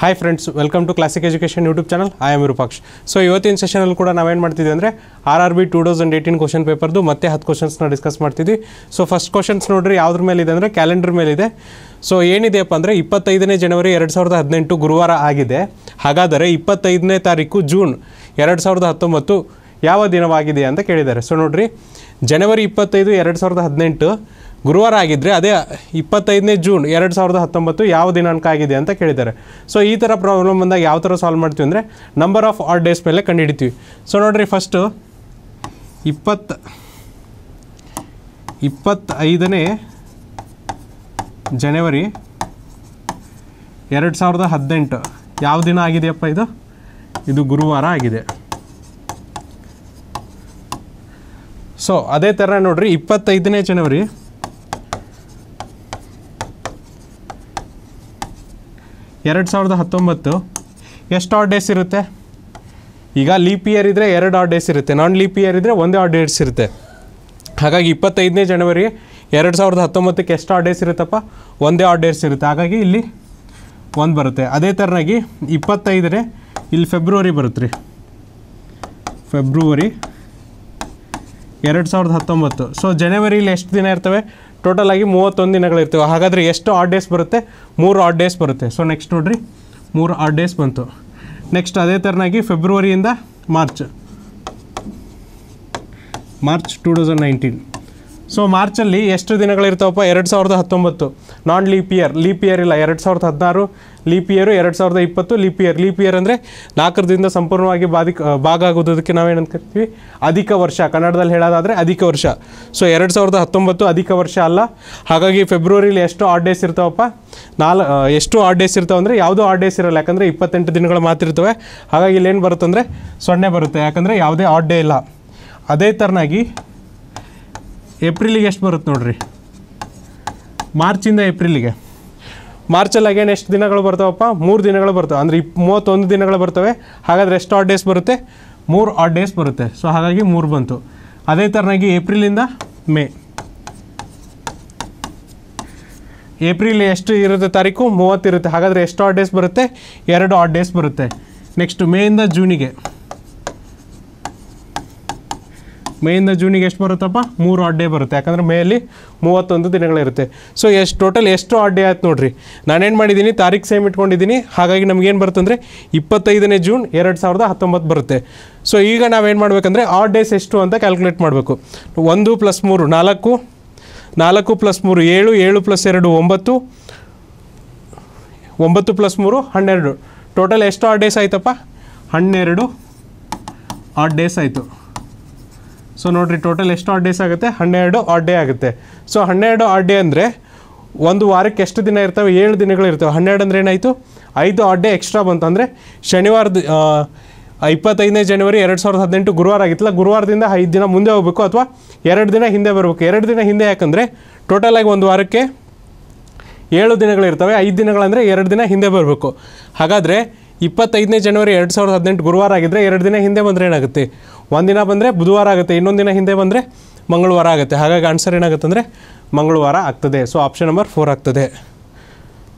Hi friends welcome to classic education YouTube channel I am Virupaksh so ಇವತ್ತಿನ ಸೆಷನಲ್ಲಿ ಕೂಡ ನಾವೇನು ಮಾಡ್ತಿದ್ವಿ ಅಂದರೆ R R B two thousand eighteen question ಪೇಪರ್ದು ಮತ್ತೆ ಹತ್ತು ಕ್ವಶನ್ಸ್ನ ಡಿಸ್ಕಸ್ ಮಾಡ್ತಿದ್ವಿ. ಸೊ ಫಸ್ಟ್ ಕ್ವಶನ್ಸ್ ನೋಡ್ರಿ ಯಾವ್ದ್ರ ಇದೆ ಅಂದರೆ ಕ್ಯಾಲೆಂಡರ್ ಮೇಲಿದೆ ಸೊ ಏನಿದೆಯಪ್ಪ ಅಂದರೆ ಇಪ್ಪತ್ತೈದನೇ ಜನವರಿ ಎರಡು ಸಾವಿರದ ಹದಿನೆಂಟು ಗುರುವಾರ ಆಗಿದೆ. ಹಾಗಾದರೆ ಇಪ್ಪತ್ತೈದನೇ ತಾರೀಕು ಜೂನ್ ಎರಡು ಸಾವಿರದ ಹತ್ತೊಂಬತ್ತು ಯಾವ ದಿನವಾಗಿದೆ ಅಂತ ಕೇಳಿದ್ದಾರೆ. ಸೊ ನೋಡ್ರಿ ಜನವರಿ ಇಪ್ಪತ್ತೈದು, ಎರಡು ಸಾವಿರದ ಹದಿನೆಂಟು ಗುರುವಾರ ಆಗಿದ್ದರೆ ಅದೇ ಇಪ್ಪತ್ತೈದನೇ ಜೂನ್, ಎರಡು ಸಾವಿರದ ಹತ್ತೊಂಬತ್ತು ಯಾವ ದಿನಾಂಕ ಆಗಿದೆ ಅಂತ ಕೇಳಿದ್ದಾರೆ. ಸೊ ಈ ಥರ ಪ್ರಾಬ್ಲಮ್ ಬಂದಾಗ ಯಾವ ಥರ ಸಾಲ್ವ್ ಮಾಡ್ತೀವಿ ಅಂದರೆ ನಂಬರ್ ಆಫ್ ಆರ್ ಡೇಸ್ ಮೇಲೆ ಕಂಡುಹಿಡಿತೀವಿ. ಸೊ ನೋಡಿರಿ ಫಸ್ಟು ಇಪ್ಪತ್ತು, ಇಪ್ಪತ್ತೈದನೇ ಜನವರಿ ಎರಡು ಸಾವಿರದ ಹದಿನೆಂಟು. ಯಾವ ದಿನ ಆಗಿದೆಯಪ್ಪ ಇದು? ಇದು ಗುರುವಾರ ಆಗಿದೆ. ಸೊ ಅದೇ ಥರ ನೋಡಿರಿ ಇಪ್ಪತ್ತೈದನೇ ಜನವರಿ ಎರಡು ಸಾವಿರದ ಹತ್ತೊಂಬತ್ತು. ಎಷ್ಟು ಆಡ್ ಡೇಸ್ ಇರುತ್ತೆ? ಈಗ ಲೀಪ್ ಇಯರ್ ಇದ್ದರೆ ಎರಡು ಆಡ್ ಡೇಸ್ ಇರುತ್ತೆ. ನಾನ್ ಲೀಪ್ ಇಯರ್ ಇದ್ದರೆ ಒಂದೇ ಆಡ್ ಡೇಸ್ ಇರುತ್ತೆ. ಹಾಗಾಗಿ ಇಪ್ಪತ್ತೈದನೇ ಜನವರಿ ಎರಡು ಸಾವಿರದ ಹತ್ತೊಂಬತ್ತಕ್ಕೆ ಎಷ್ಟು ಆಡ್ ಡೇಸ್ ಇರುತ್ತಪ್ಪ? ಒಂದೇ ಆಡ್ ಡೇಸ್ ಇರುತ್ತೆ. ಹಾಗಾಗಿ ಇಲ್ಲಿ ಒಂದು ಬರುತ್ತೆ. ಅದೇ ಥರನಾಗಿ ಇಪ್ಪತ್ತೈದನೇ ಇಲ್ಲಿ ಫೆಬ್ರವರಿ ಬರುತ್ತೆ ರೀ ಫೆಬ್ರವರಿ ಎರಡು ಸಾವಿರದ ಹತ್ತೊಂಬತ್ತು. ಸೊ ಜನವರಿಲಿ ಎಷ್ಟು ದಿನ ಇರ್ತವೆ? ಟೋಟಲ್ ಆಗಿ ಮೂವತ್ತೊಂದು ದಿನಗಳಿರ್ತವೆ ಹಾಗಾದರೆ ಎಷ್ಟು ಆಡ್ ಡೇಸ್ ಬರುತ್ತೆ? ಮೂರು ಆಡ್ ಡೇಸ್ ಬರುತ್ತೆ. ಸೊ ನೆಕ್ಸ್ಟ್ ನೋಡ್ರಿ. ಮೂರು ಆಡ್ ಡೇಸ್ ಬಂತು. ನೆಕ್ಸ್ಟ್ ಅದೇ ಥರನಾಗಿ ಫೆಬ್ರವರಿಯಿಂದ March March two thousand nineteen so ಮಾರ್ಚಲ್ಲಿ ಎಷ್ಟು ದಿನಗಳಿರ್ತಾವಪ್ಪ? ಎರಡು ಸಾವಿರದ ಹತ್ತೊಂಬತ್ತು. Non leap year leap year ಇಲ್ಲ, ಎರಡು ಸಾವಿರದ ಹದಿನಾರು. ಲೀಪ್ ಇಯರು ಎರಡು ಸಾವಿರದ ಇಪ್ಪತ್ತು. ಲೀಪ್ ಇಯರ್ ಲೀಪ್ ಇಯರ್ ಅಂದರೆ ನಾಲ್ಕರದಿಂದ ಸಂಪೂರ್ಣವಾಗಿ ಬಾಧಿಕ ಭಾಗ ಆಗೋದಕ್ಕೆ ನಾವೇನು ಕರಿತೀವಿ ಅಧಿಕ ವರ್ಷ. ಕನ್ನಡದಲ್ಲಿ ಹೇಳೋದಾದರೆ ಅಧಿಕ ವರ್ಷ. ಸೊ ಎರಡು ಸಾವಿರದ ಹತ್ತೊಂಬತ್ತು ಅಧಿಕ ವರ್ಷ ಅಲ್ಲ. ಹಾಗಾಗಿ ಫೆಬ್ರವರಿಲಿ ಎಷ್ಟು ಆಡ್ ಡೇಸ್ ಇರ್ತಾವಪ್ಪ? ನಾಲ್ ಎಷ್ಟು ಆಡ್ ಡೇಸ್ ಇರ್ತಾವೆ ಅಂದರೆ ಯಾವುದೂ ಆಡ್ ಡೇಸ್ ಇರೋಲ್ಲ. ಯಾಕಂದರೆ ಇಪ್ಪತ್ತೆಂಟು ದಿನಗಳು ಮಾತ್ರ ಇರ್ತವೆ. ಹಾಗಾಗಿ ಇಲ್ಲೇನು ಬರುತ್ತೆ ಅಂದರೆ ಸೊನ್ನೆ ಬರುತ್ತೆ. ಯಾಕಂದರೆ ಯಾವುದೇ ಆಡ್ ಡೇ ಇಲ್ಲ. ಅದೇ ಥರನಾಗಿ ಏಪ್ರಿಲಿಗೆ ಎಷ್ಟು ಬರುತ್ತೆ ನೋಡ್ರಿ? ಮಾರ್ಚಿಂದ ಏಪ್ರಿಲಿಗೆ. ಮಾರ್ಚಲ್ಲಿ ಅಗೇನ್ ಎಷ್ಟು ದಿನಗಳು ಬರ್ತಾವಪ್ಪ? ಮೂರು ದಿನಗಳು ಬರ್ತವೆ. ಅಂದರೆ ಇಪ್ ಮೂವತ್ತೊಂದು ದಿನಗಳು ಬರ್ತವೆ. ಹಾಗಾದರೆ ಎಷ್ಟು ಆಡ್ ಡೇಸ್ ಬರುತ್ತೆ? ಮೂರು ಆಡ್ ಡೇಸ್ ಬರುತ್ತೆ. ಸೊ ಹಾಗಾಗಿ ಮೂರು ಬಂತು. ಅದೇ ಥರನಾಗಿ ಏಪ್ರಿಲಿಂದ ಮೇ. ಏಪ್ರಿಲ್ ಎಷ್ಟು ಇರುತ್ತೆ ತಾರೀಕು? ಮೂವತ್ತಿರುತ್ತೆ ಹಾಗಾದರೆ ಎಷ್ಟು ಆಡ್ ಡೇಸ್ ಬರುತ್ತೆ? ಎರಡು ಆಡ್ ಡೇಸ್ ಬರುತ್ತೆ. ನೆಕ್ಸ್ಟ್ ಮೇಯಿಂದ ಜೂನಿಗೆ. ಮೇಯಿಂದ ಜೂನಿಗೆ ಎಷ್ಟು ಬರುತ್ತಪ್ಪ? ಮೂರು ಆಡ್ ಡೇ ಬರುತ್ತೆ. ಯಾಕಂದರೆ ಮೇಯಲ್ಲಿ ಮೂವತ್ತೊಂದು ದಿನಗಳಿರುತ್ತೆ. ಸೊ ಎಷ್ಟು ಟೋಟಲ್ ಎಷ್ಟು ಆಡ್ ಡೇ ಆಯ್ತು ನೋಡಿರಿ. ನಾನೇನು ಮಾಡಿದ್ದೀನಿ? ತಾರೀಕು ಸೇಮ್ ಇಟ್ಕೊಂಡಿದ್ದೀನಿ. ಹಾಗಾಗಿ ನಮಗೇನು ಬರುತ್ತೆ ಅಂದರೆ ಇಪ್ಪತ್ತೈದನೇ ಜೂನ್ ಎರಡು ಸಾವಿರದ ಹತ್ತೊಂಬತ್ತು ಬರುತ್ತೆ. ಸೊ ಈಗ ನಾವೇನು ಮಾಡಬೇಕಂದ್ರೆ ಆಡ್ ಡೇಸ್ ಎಷ್ಟು ಅಂತ ಕ್ಯಾಲ್ಕುಲೇಟ್ ಮಾಡಬೇಕು. ಒಂದು ಪ್ಲಸ್ ಮೂರು ನಾಲ್ಕು ನಾಲ್ಕು ಪ್ಲಸ್ ಮೂರು ಏಳು ಏಳು ಪ್ಲಸ್ ಎರಡು ಒಂಬತ್ತು ಒಂಬತ್ತು ಪ್ಲಸ್ ಮೂರು ಹನ್ನೆರಡು. ಟೋಟಲ್ ಎಷ್ಟು ಆಡ್ ಡೇಸ್ ಆಯ್ತಪ್ಪ? ಹನ್ನೆರಡು ಆಡ್ ಡೇಸ್ ಆಯಿತು. ಸೊ ನೋಡಿರಿ ಟೋಟಲ್ ಎಷ್ಟು ಆಡ್ ಡೇಸ್ ಆಗುತ್ತೆ? ಹನ್ನೆರಡು ಆಡ್ ಡೇ ಆಗುತ್ತೆ. ಸೊ ಹನ್ನೆರಡು ಆಡ್ ಡೇ ಅಂದರೆ ಒಂದು ವಾರಕ್ಕೆ ಎಷ್ಟು ದಿನ ಇರ್ತವೆ? ಏಳು ದಿನಗಳು ಇರ್ತವೆ. ಹನ್ನೆರಡು ಅಂದರೆ ಏನಾಯಿತು? ಐದು ಆಡ್ ಡೇ ಎಕ್ಸ್ಟ್ರಾ ಬಂತು. ಅಂದರೆ ಶನಿವಾರದ ಇಪ್ಪತ್ತೈದನೇ ಜನವರಿ ಎರಡು ಸಾವಿರದ ಹದಿನೆಂಟು ಗುರುವಾರ ಆಗಿತ್ತಲ್ಲ? ಗುರುವಾರದಿಂದ ಐದು ದಿನ ಮುಂದೆ ಹೋಗಬೇಕು ಅಥವಾ ಎರಡು ದಿನ ಹಿಂದೆ ಬರಬೇಕು? ಎರಡು ದಿನ ಹಿಂದೆ ಯಾಕಂದರೆ ಟೋಟಲಾಗಿ ಒಂದು ವಾರಕ್ಕೆ ಏಳು ದಿನಗಳಿರ್ತವೆ ಐದು ದಿನಗಳಂದರೆ ಎರಡು ದಿನ ಹಿಂದೆ ಬರಬೇಕು. ಹಾಗಾದರೆ ಇಪ್ಪತ್ತೈದನೇ ಜನವರಿ ಎರಡು ಸಾವಿರದ ಹದಿನೆಂಟು ಗುರುವಾರ ಆಗಿದ್ದರೆ ಎರಡು ದಿನ ಹಿಂದೆ ಬಂದರೆ ಏನಾಗುತ್ತೆ? ಒಂದಿನ ಬಂದರೆ ಬುಧವಾರ ಆಗುತ್ತೆ, ಇನ್ನೊಂದು ದಿನ ಹಿಂದೆ ಬಂದರೆ ಮಂಗಳವಾರ ಆಗುತ್ತೆ. ಹಾಗಾಗಿ ಆನ್ಸರ್ ಏನಾಗುತ್ತೆ ಅಂದರೆ ಮಂಗಳವಾರ ಆಗ್ತದೆ. ಸೊ ಆಪ್ಷನ್ ನಂಬರ್ ಫೋರ್ ಆಗ್ತದೆ.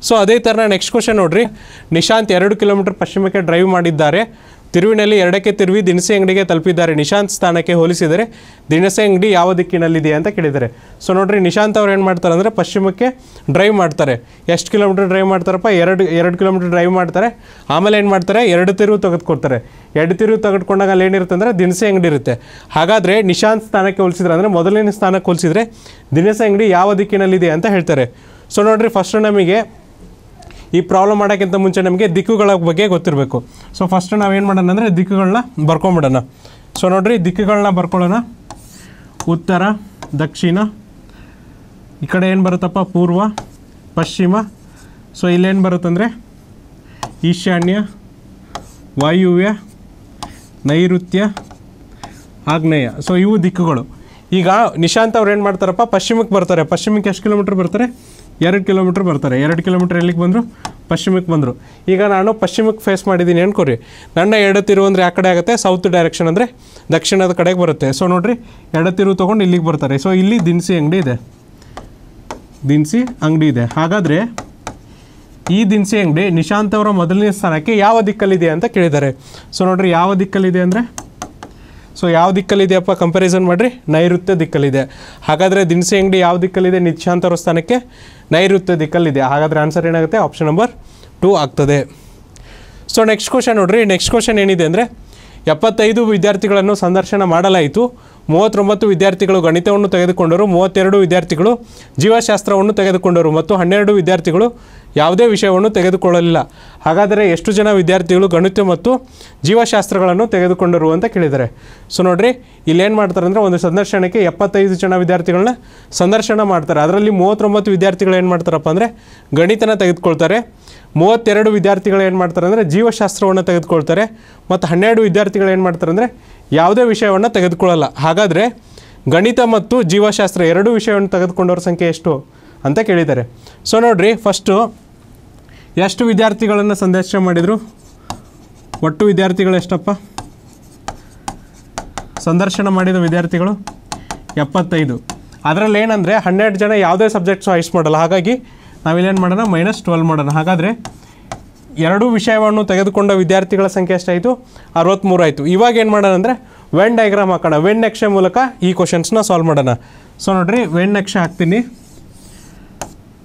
ಸೊ ಅದೇ ಥರ ನೆಕ್ಸ್ಟ್ ಕ್ವಶನ್ ನೋಡಿರಿ. ನಿಶಾಂತ್ ಎರಡು ಕಿಲೋಮೀಟರ್ ಪಶ್ಚಿಮಕ್ಕೆ ಡ್ರೈವ್ ಮಾಡಿದ್ದಾರೆ. ತಿರುವಿನಲ್ಲಿ ಎರಡಕ್ಕೆ ತಿರುವಿ ದಿನಸಿ ಅಂಗಡಿಗೆ ತಲುಪಿದ್ದಾರೆ. ನಿಶಾಂತ್ ಸ್ಥಾನಕ್ಕೆ ಹೋಲಿಸಿದರೆ ದಿನಸಿ ಅಂಗಡಿ ಯಾವ ದಿಕ್ಕಿನಲ್ಲಿದೆ ಅಂತ ಕೇಳಿದ್ದಾರೆ. ಸೊ ನೋಡ್ರಿ, ನಿಶಾಂತ್ ಅವ್ರು ಏನು ಮಾಡ್ತಾರೆ ಅಂದರೆ ಪಶ್ಚಿಮಕ್ಕೆ ಡ್ರೈವ್ ಮಾಡ್ತಾರೆ. ಎಷ್ಟು ಕಿಲೋಮೀಟರ್ ಡ್ರೈವ್ ಮಾಡ್ತಾರಪ್ಪ? ಎರಡು ಎರಡು ಕಿಲೋಮೀಟರ್ ಡ್ರೈವ್ ಮಾಡ್ತಾರೆ. ಆಮೇಲೆ ಏನು ಮಾಡ್ತಾರೆ? ಎರಡು ತಿರುವು ತೆಗೆದುಕೊಡ್ತಾರೆ. ಎರಡು ತಿರುವು ತೆಗೆದುಕೊಂಡಾಗ ಅಲ್ಲಿ ಏನಿರುತ್ತೆ ಅಂದರೆ ದಿನಸಿ ಅಂಗಡಿ ಇರುತ್ತೆ. ಹಾಗಾದರೆ ನಿಶಾಂತ್ ಸ್ಥಾನಕ್ಕೆ ಹೋಲಿಸಿದ್ರೆ ಅಂದರೆ ಮೊದಲನೇ ಸ್ಥಾನಕ್ಕೆ ಹೋಲಿಸಿದರೆ ದಿನಸಿ ಅಂಗಡಿ ಯಾವ ದಿಕ್ಕಿನಲ್ಲಿದೆ ಅಂತ ಹೇಳ್ತಾರೆ. ಸೊ ನೋಡ್ರಿ ಫಸ್ಟು ನಮಗೆ ಈ ಪ್ರಾಬ್ಲಮ್ ಮಾಡೋಕ್ಕಿಂತ ಮುಂಚೆ ನಮಗೆ ದಿಕ್ಕುಗಳ ಬಗ್ಗೆ ಗೊತ್ತಿರಬೇಕು. ಸೊ ಫಸ್ಟ್ ನಾವು ಏನು ಮಾಡೋಣ ಅಂದರೆ ದಿಕ್ಕುಗಳನ್ನ ಬರ್ಕೊಂಬಿಡೋಣ. ಸೊ ನೋಡಿರಿ ದಿಕ್ಕುಗಳನ್ನ ಬರ್ಕೊಳ್ಳೋಣ. ಉತ್ತರ, ದಕ್ಷಿಣ. ಈ ಕಡೆ ಏನು ಬರುತ್ತಪ್ಪ? ಪೂರ್ವ, ಪಶ್ಚಿಮ. ಸೊ ಇಲ್ಲೇನು ಬರುತ್ತಂದರೆ ಈಶಾನ್ಯ, ವಾಯುವ್ಯ, ನೈಋತ್ಯ, ಆಗ್ನೇಯ. ಸೊ ಇವು ದಿಕ್ಕುಗಳು. ಈಗ ನಿಶಾಂತ್ ಅವ್ರು ಏನು ಮಾಡ್ತಾರಪ್ಪ? ಪಶ್ಚಿಮಕ್ಕೆ ಬರ್ತಾರೆ. ಪಶ್ಚಿಮಕ್ಕೆ ಎಷ್ಟು ಕಿಲೋಮೀಟ್ರ್ ಬರ್ತಾರೆ? ಎರಡು ಕಿಲೋಮೀಟ್ರ್ ಬರ್ತಾರೆ. ಎರಡು ಕಿಲೋಮೀಟ್ರ್ ಎಲ್ಲಿಗೆ ಬಂದರು? ಪಶ್ಚಿಮಕ್ಕೆ ಬಂದರು. ಈಗ ನಾನು ಪಶ್ಚಿಮಕ್ಕೆ ಫೇಸ್ ಮಾಡಿದ್ದೀನಿ ಅನ್ಕೋರಿ. ನನ್ನ ಎಡತಿರು ಅಂದರೆ ಆ ಕಡೆ ಆಗುತ್ತೆ ಸೌತ್ ಡೈರೆಕ್ಷನ್ ಅಂದರೆ ದಕ್ಷಿಣದ ಕಡೆಗೆ ಬರುತ್ತೆ. ಸೊ ನೋಡಿರಿ, ಎಡತಿರು ತೊಗೊಂಡು ಇಲ್ಲಿಗೆ ಬರ್ತಾರೆ. ಸೊ ಇಲ್ಲಿ ದಿನಸಿ ಅಂಗಡಿ ಇದೆ. ದಿನಸಿ ಅಂಗಡಿ ಇದೆ. ಹಾಗಾದರೆ ಈ ದಿನಸಿ ಅಂಗಡಿ ನಿಶಾಂತ್ ಅವರ ಮೊದಲನೇ ಸ್ಥಾನಕ್ಕೆ ಯಾವ ದಿಕ್ಕಲ್ಲಿದೆ ಅಂತ ಕೇಳಿದ್ದಾರೆ. ಸೊ ನೋಡಿರಿ, ಯಾವ ದಿಕ್ಕಲ್ಲಿದೆ ಅಂದರೆ? ಸೊ ಯಾವ ದಿಕ್ಕಲ್ಲಿದೆಯಪ್ಪ ಕಂಪ್ಯಾರಿಸನ್ ಮಾಡಿರಿ. ನೈಋತ್ಯ ದಿಕ್ಕಲ್ಲಿದೆ. ಹಾಗಾದರೆ ದಿನಸಿ ಅಂಗಡಿ ಯಾವ ದಿಕ್ಕಲ್ಲಿದೆ ನಿಶಾಂತ್ ಅವರ ಸ್ಥಾನಕ್ಕೆ? ನೈಋತ್ಯ ದಿಕ್ಕಲ್ಲಿದೆ. ಹಾಗಾದರೆ ಆನ್ಸರ್ ಏನಾಗುತ್ತೆ? ಆಪ್ಷನ್ ನಂಬರ್ ಟೂ ಆಗ್ತದೆ. ಸೊ ನೆಕ್ಸ್ಟ್ ಕ್ವಶನ್ ನೋಡ್ರಿ. ನೆಕ್ಸ್ಟ್ ಕ್ವಶನ್ ಏನಿದೆ ಅಂದರೆ ಎಪ್ಪತ್ತೈದು ವಿದ್ಯಾರ್ಥಿಗಳನ್ನು ಸಂದರ್ಶನ ಮಾಡಲಾಯಿತು. ಮೂವತ್ತೊಂಬತ್ತು ವಿದ್ಯಾರ್ಥಿಗಳು ಗಣಿತವನ್ನು ತೆಗೆದುಕೊಂಡರು, ಮೂವತ್ತೆರಡು ವಿದ್ಯಾರ್ಥಿಗಳು ಜೀವಶಾಸ್ತ್ರವನ್ನು ತೆಗೆದುಕೊಂಡರು ಮತ್ತು ಹನ್ನೆರಡು ವಿದ್ಯಾರ್ಥಿಗಳು ಯಾವುದೇ ವಿಷಯವನ್ನು ತೆಗೆದುಕೊಳ್ಳಲಿಲ್ಲ. ಹಾಗಾದರೆ ಎಷ್ಟು ಜನ ವಿದ್ಯಾರ್ಥಿಗಳು ಗಣಿತ ಮತ್ತು ಜೀವಶಾಸ್ತ್ರಗಳನ್ನು ತೆಗೆದುಕೊಂಡರು ಅಂತ ಕೇಳಿದ್ದಾರೆ. ಸೊ ನೋಡಿರಿ, ಇಲ್ಲೇನು ಮಾಡ್ತಾರೆ ಅಂದರೆ ಒಂದು ಸಂದರ್ಶನಕ್ಕೆ ಎಪ್ಪತ್ತೈದು ಜನ ವಿದ್ಯಾರ್ಥಿಗಳನ್ನ ಸಂದರ್ಶನ ಮಾಡ್ತಾರೆ. ಅದರಲ್ಲಿ ಮೂವತ್ತೊಂಬತ್ತು ವಿದ್ಯಾರ್ಥಿಗಳು ಏನು ಮಾಡ್ತಾರಪ್ಪ ಅಂದರೆ ಗಣಿತನ ತೆಗೆದುಕೊಳ್ತಾರೆ. ಮೂವತ್ತೆರಡು ವಿದ್ಯಾರ್ಥಿಗಳು ಏನು ಮಾಡ್ತಾರೆ ಅಂದರೆ ಜೀವಶಾಸ್ತ್ರವನ್ನು ತೆಗೆದುಕೊಳ್ತಾರೆ. ಮತ್ತು ಹನ್ನೆರಡು ವಿದ್ಯಾರ್ಥಿಗಳು ಏನು ಮಾಡ್ತಾರೆ ಅಂದರೆ ಯಾವುದೇ ವಿಷಯವನ್ನು ತೆಗೆದುಕೊಳ್ಳಲ್ಲ. ಹಾಗಾದರೆ ಗಣಿತ ಮತ್ತು ಜೀವಶಾಸ್ತ್ರ ಎರಡು ವಿಷಯವನ್ನು ತೆಗೆದುಕೊಂಡವ್ರ ಸಂಖ್ಯೆ ಎಷ್ಟು ಅಂತ ಕೇಳಿದ್ದಾರೆ. ಸೊ ನೋಡ್ರಿ ಫಸ್ಟು ಎಷ್ಟು ವಿದ್ಯಾರ್ಥಿಗಳನ್ನು ಸಂದರ್ಶನ ಮಾಡಿದರು? ಒಟ್ಟು ವಿದ್ಯಾರ್ಥಿಗಳು ಎಷ್ಟಪ್ಪ? ಸಂದರ್ಶನ ಮಾಡಿದ ವಿದ್ಯಾರ್ಥಿಗಳು? ಎಪ್ಪತ್ತೈದು. ಅದರಲ್ಲಿ ಏನಂದರೆ ಹನ್ನೆರಡು ಜನ ಯಾವುದೇ ಸಬ್ಜೆಕ್ಟ್ಸ್ ಐಸ್ ಮಾಡಲ್ಲ. ಹಾಗಾಗಿ ನಾವಿಲ್ಲೇನು ಮಾಡೋಣ? ಮೈನಸ್ ಟ್ವೆಲ್ ಮಾಡೋಣ. ಹಾಗಾದರೆ ಎರಡೂ ವಿಷಯವನ್ನು ತೆಗೆದುಕೊಂಡ ವಿದ್ಯಾರ್ಥಿಗಳ ಸಂಖ್ಯೆ ಎಷ್ಟಾಯಿತು ಅರವತ್ತ್ಮೂರು ಆಯಿತು. ಇವಾಗ ಏನು ಮಾಡೋಣ ಅಂದರೆ ವೆನ್ ಡಯಾಗ್ರಾಮ್ ಹಾಕೋಣ. ವೆನ್ ನಕ್ಷೆ ಮೂಲಕ ಈ ಕ್ವಶನ್ಸ್ನ ಸಾಲ್ವ್ ಮಾಡೋಣ. ಸೊ ನೋಡ್ರಿ ವೆನ್ ನಕ್ಷೆ ಹಾಕ್ತೀನಿ.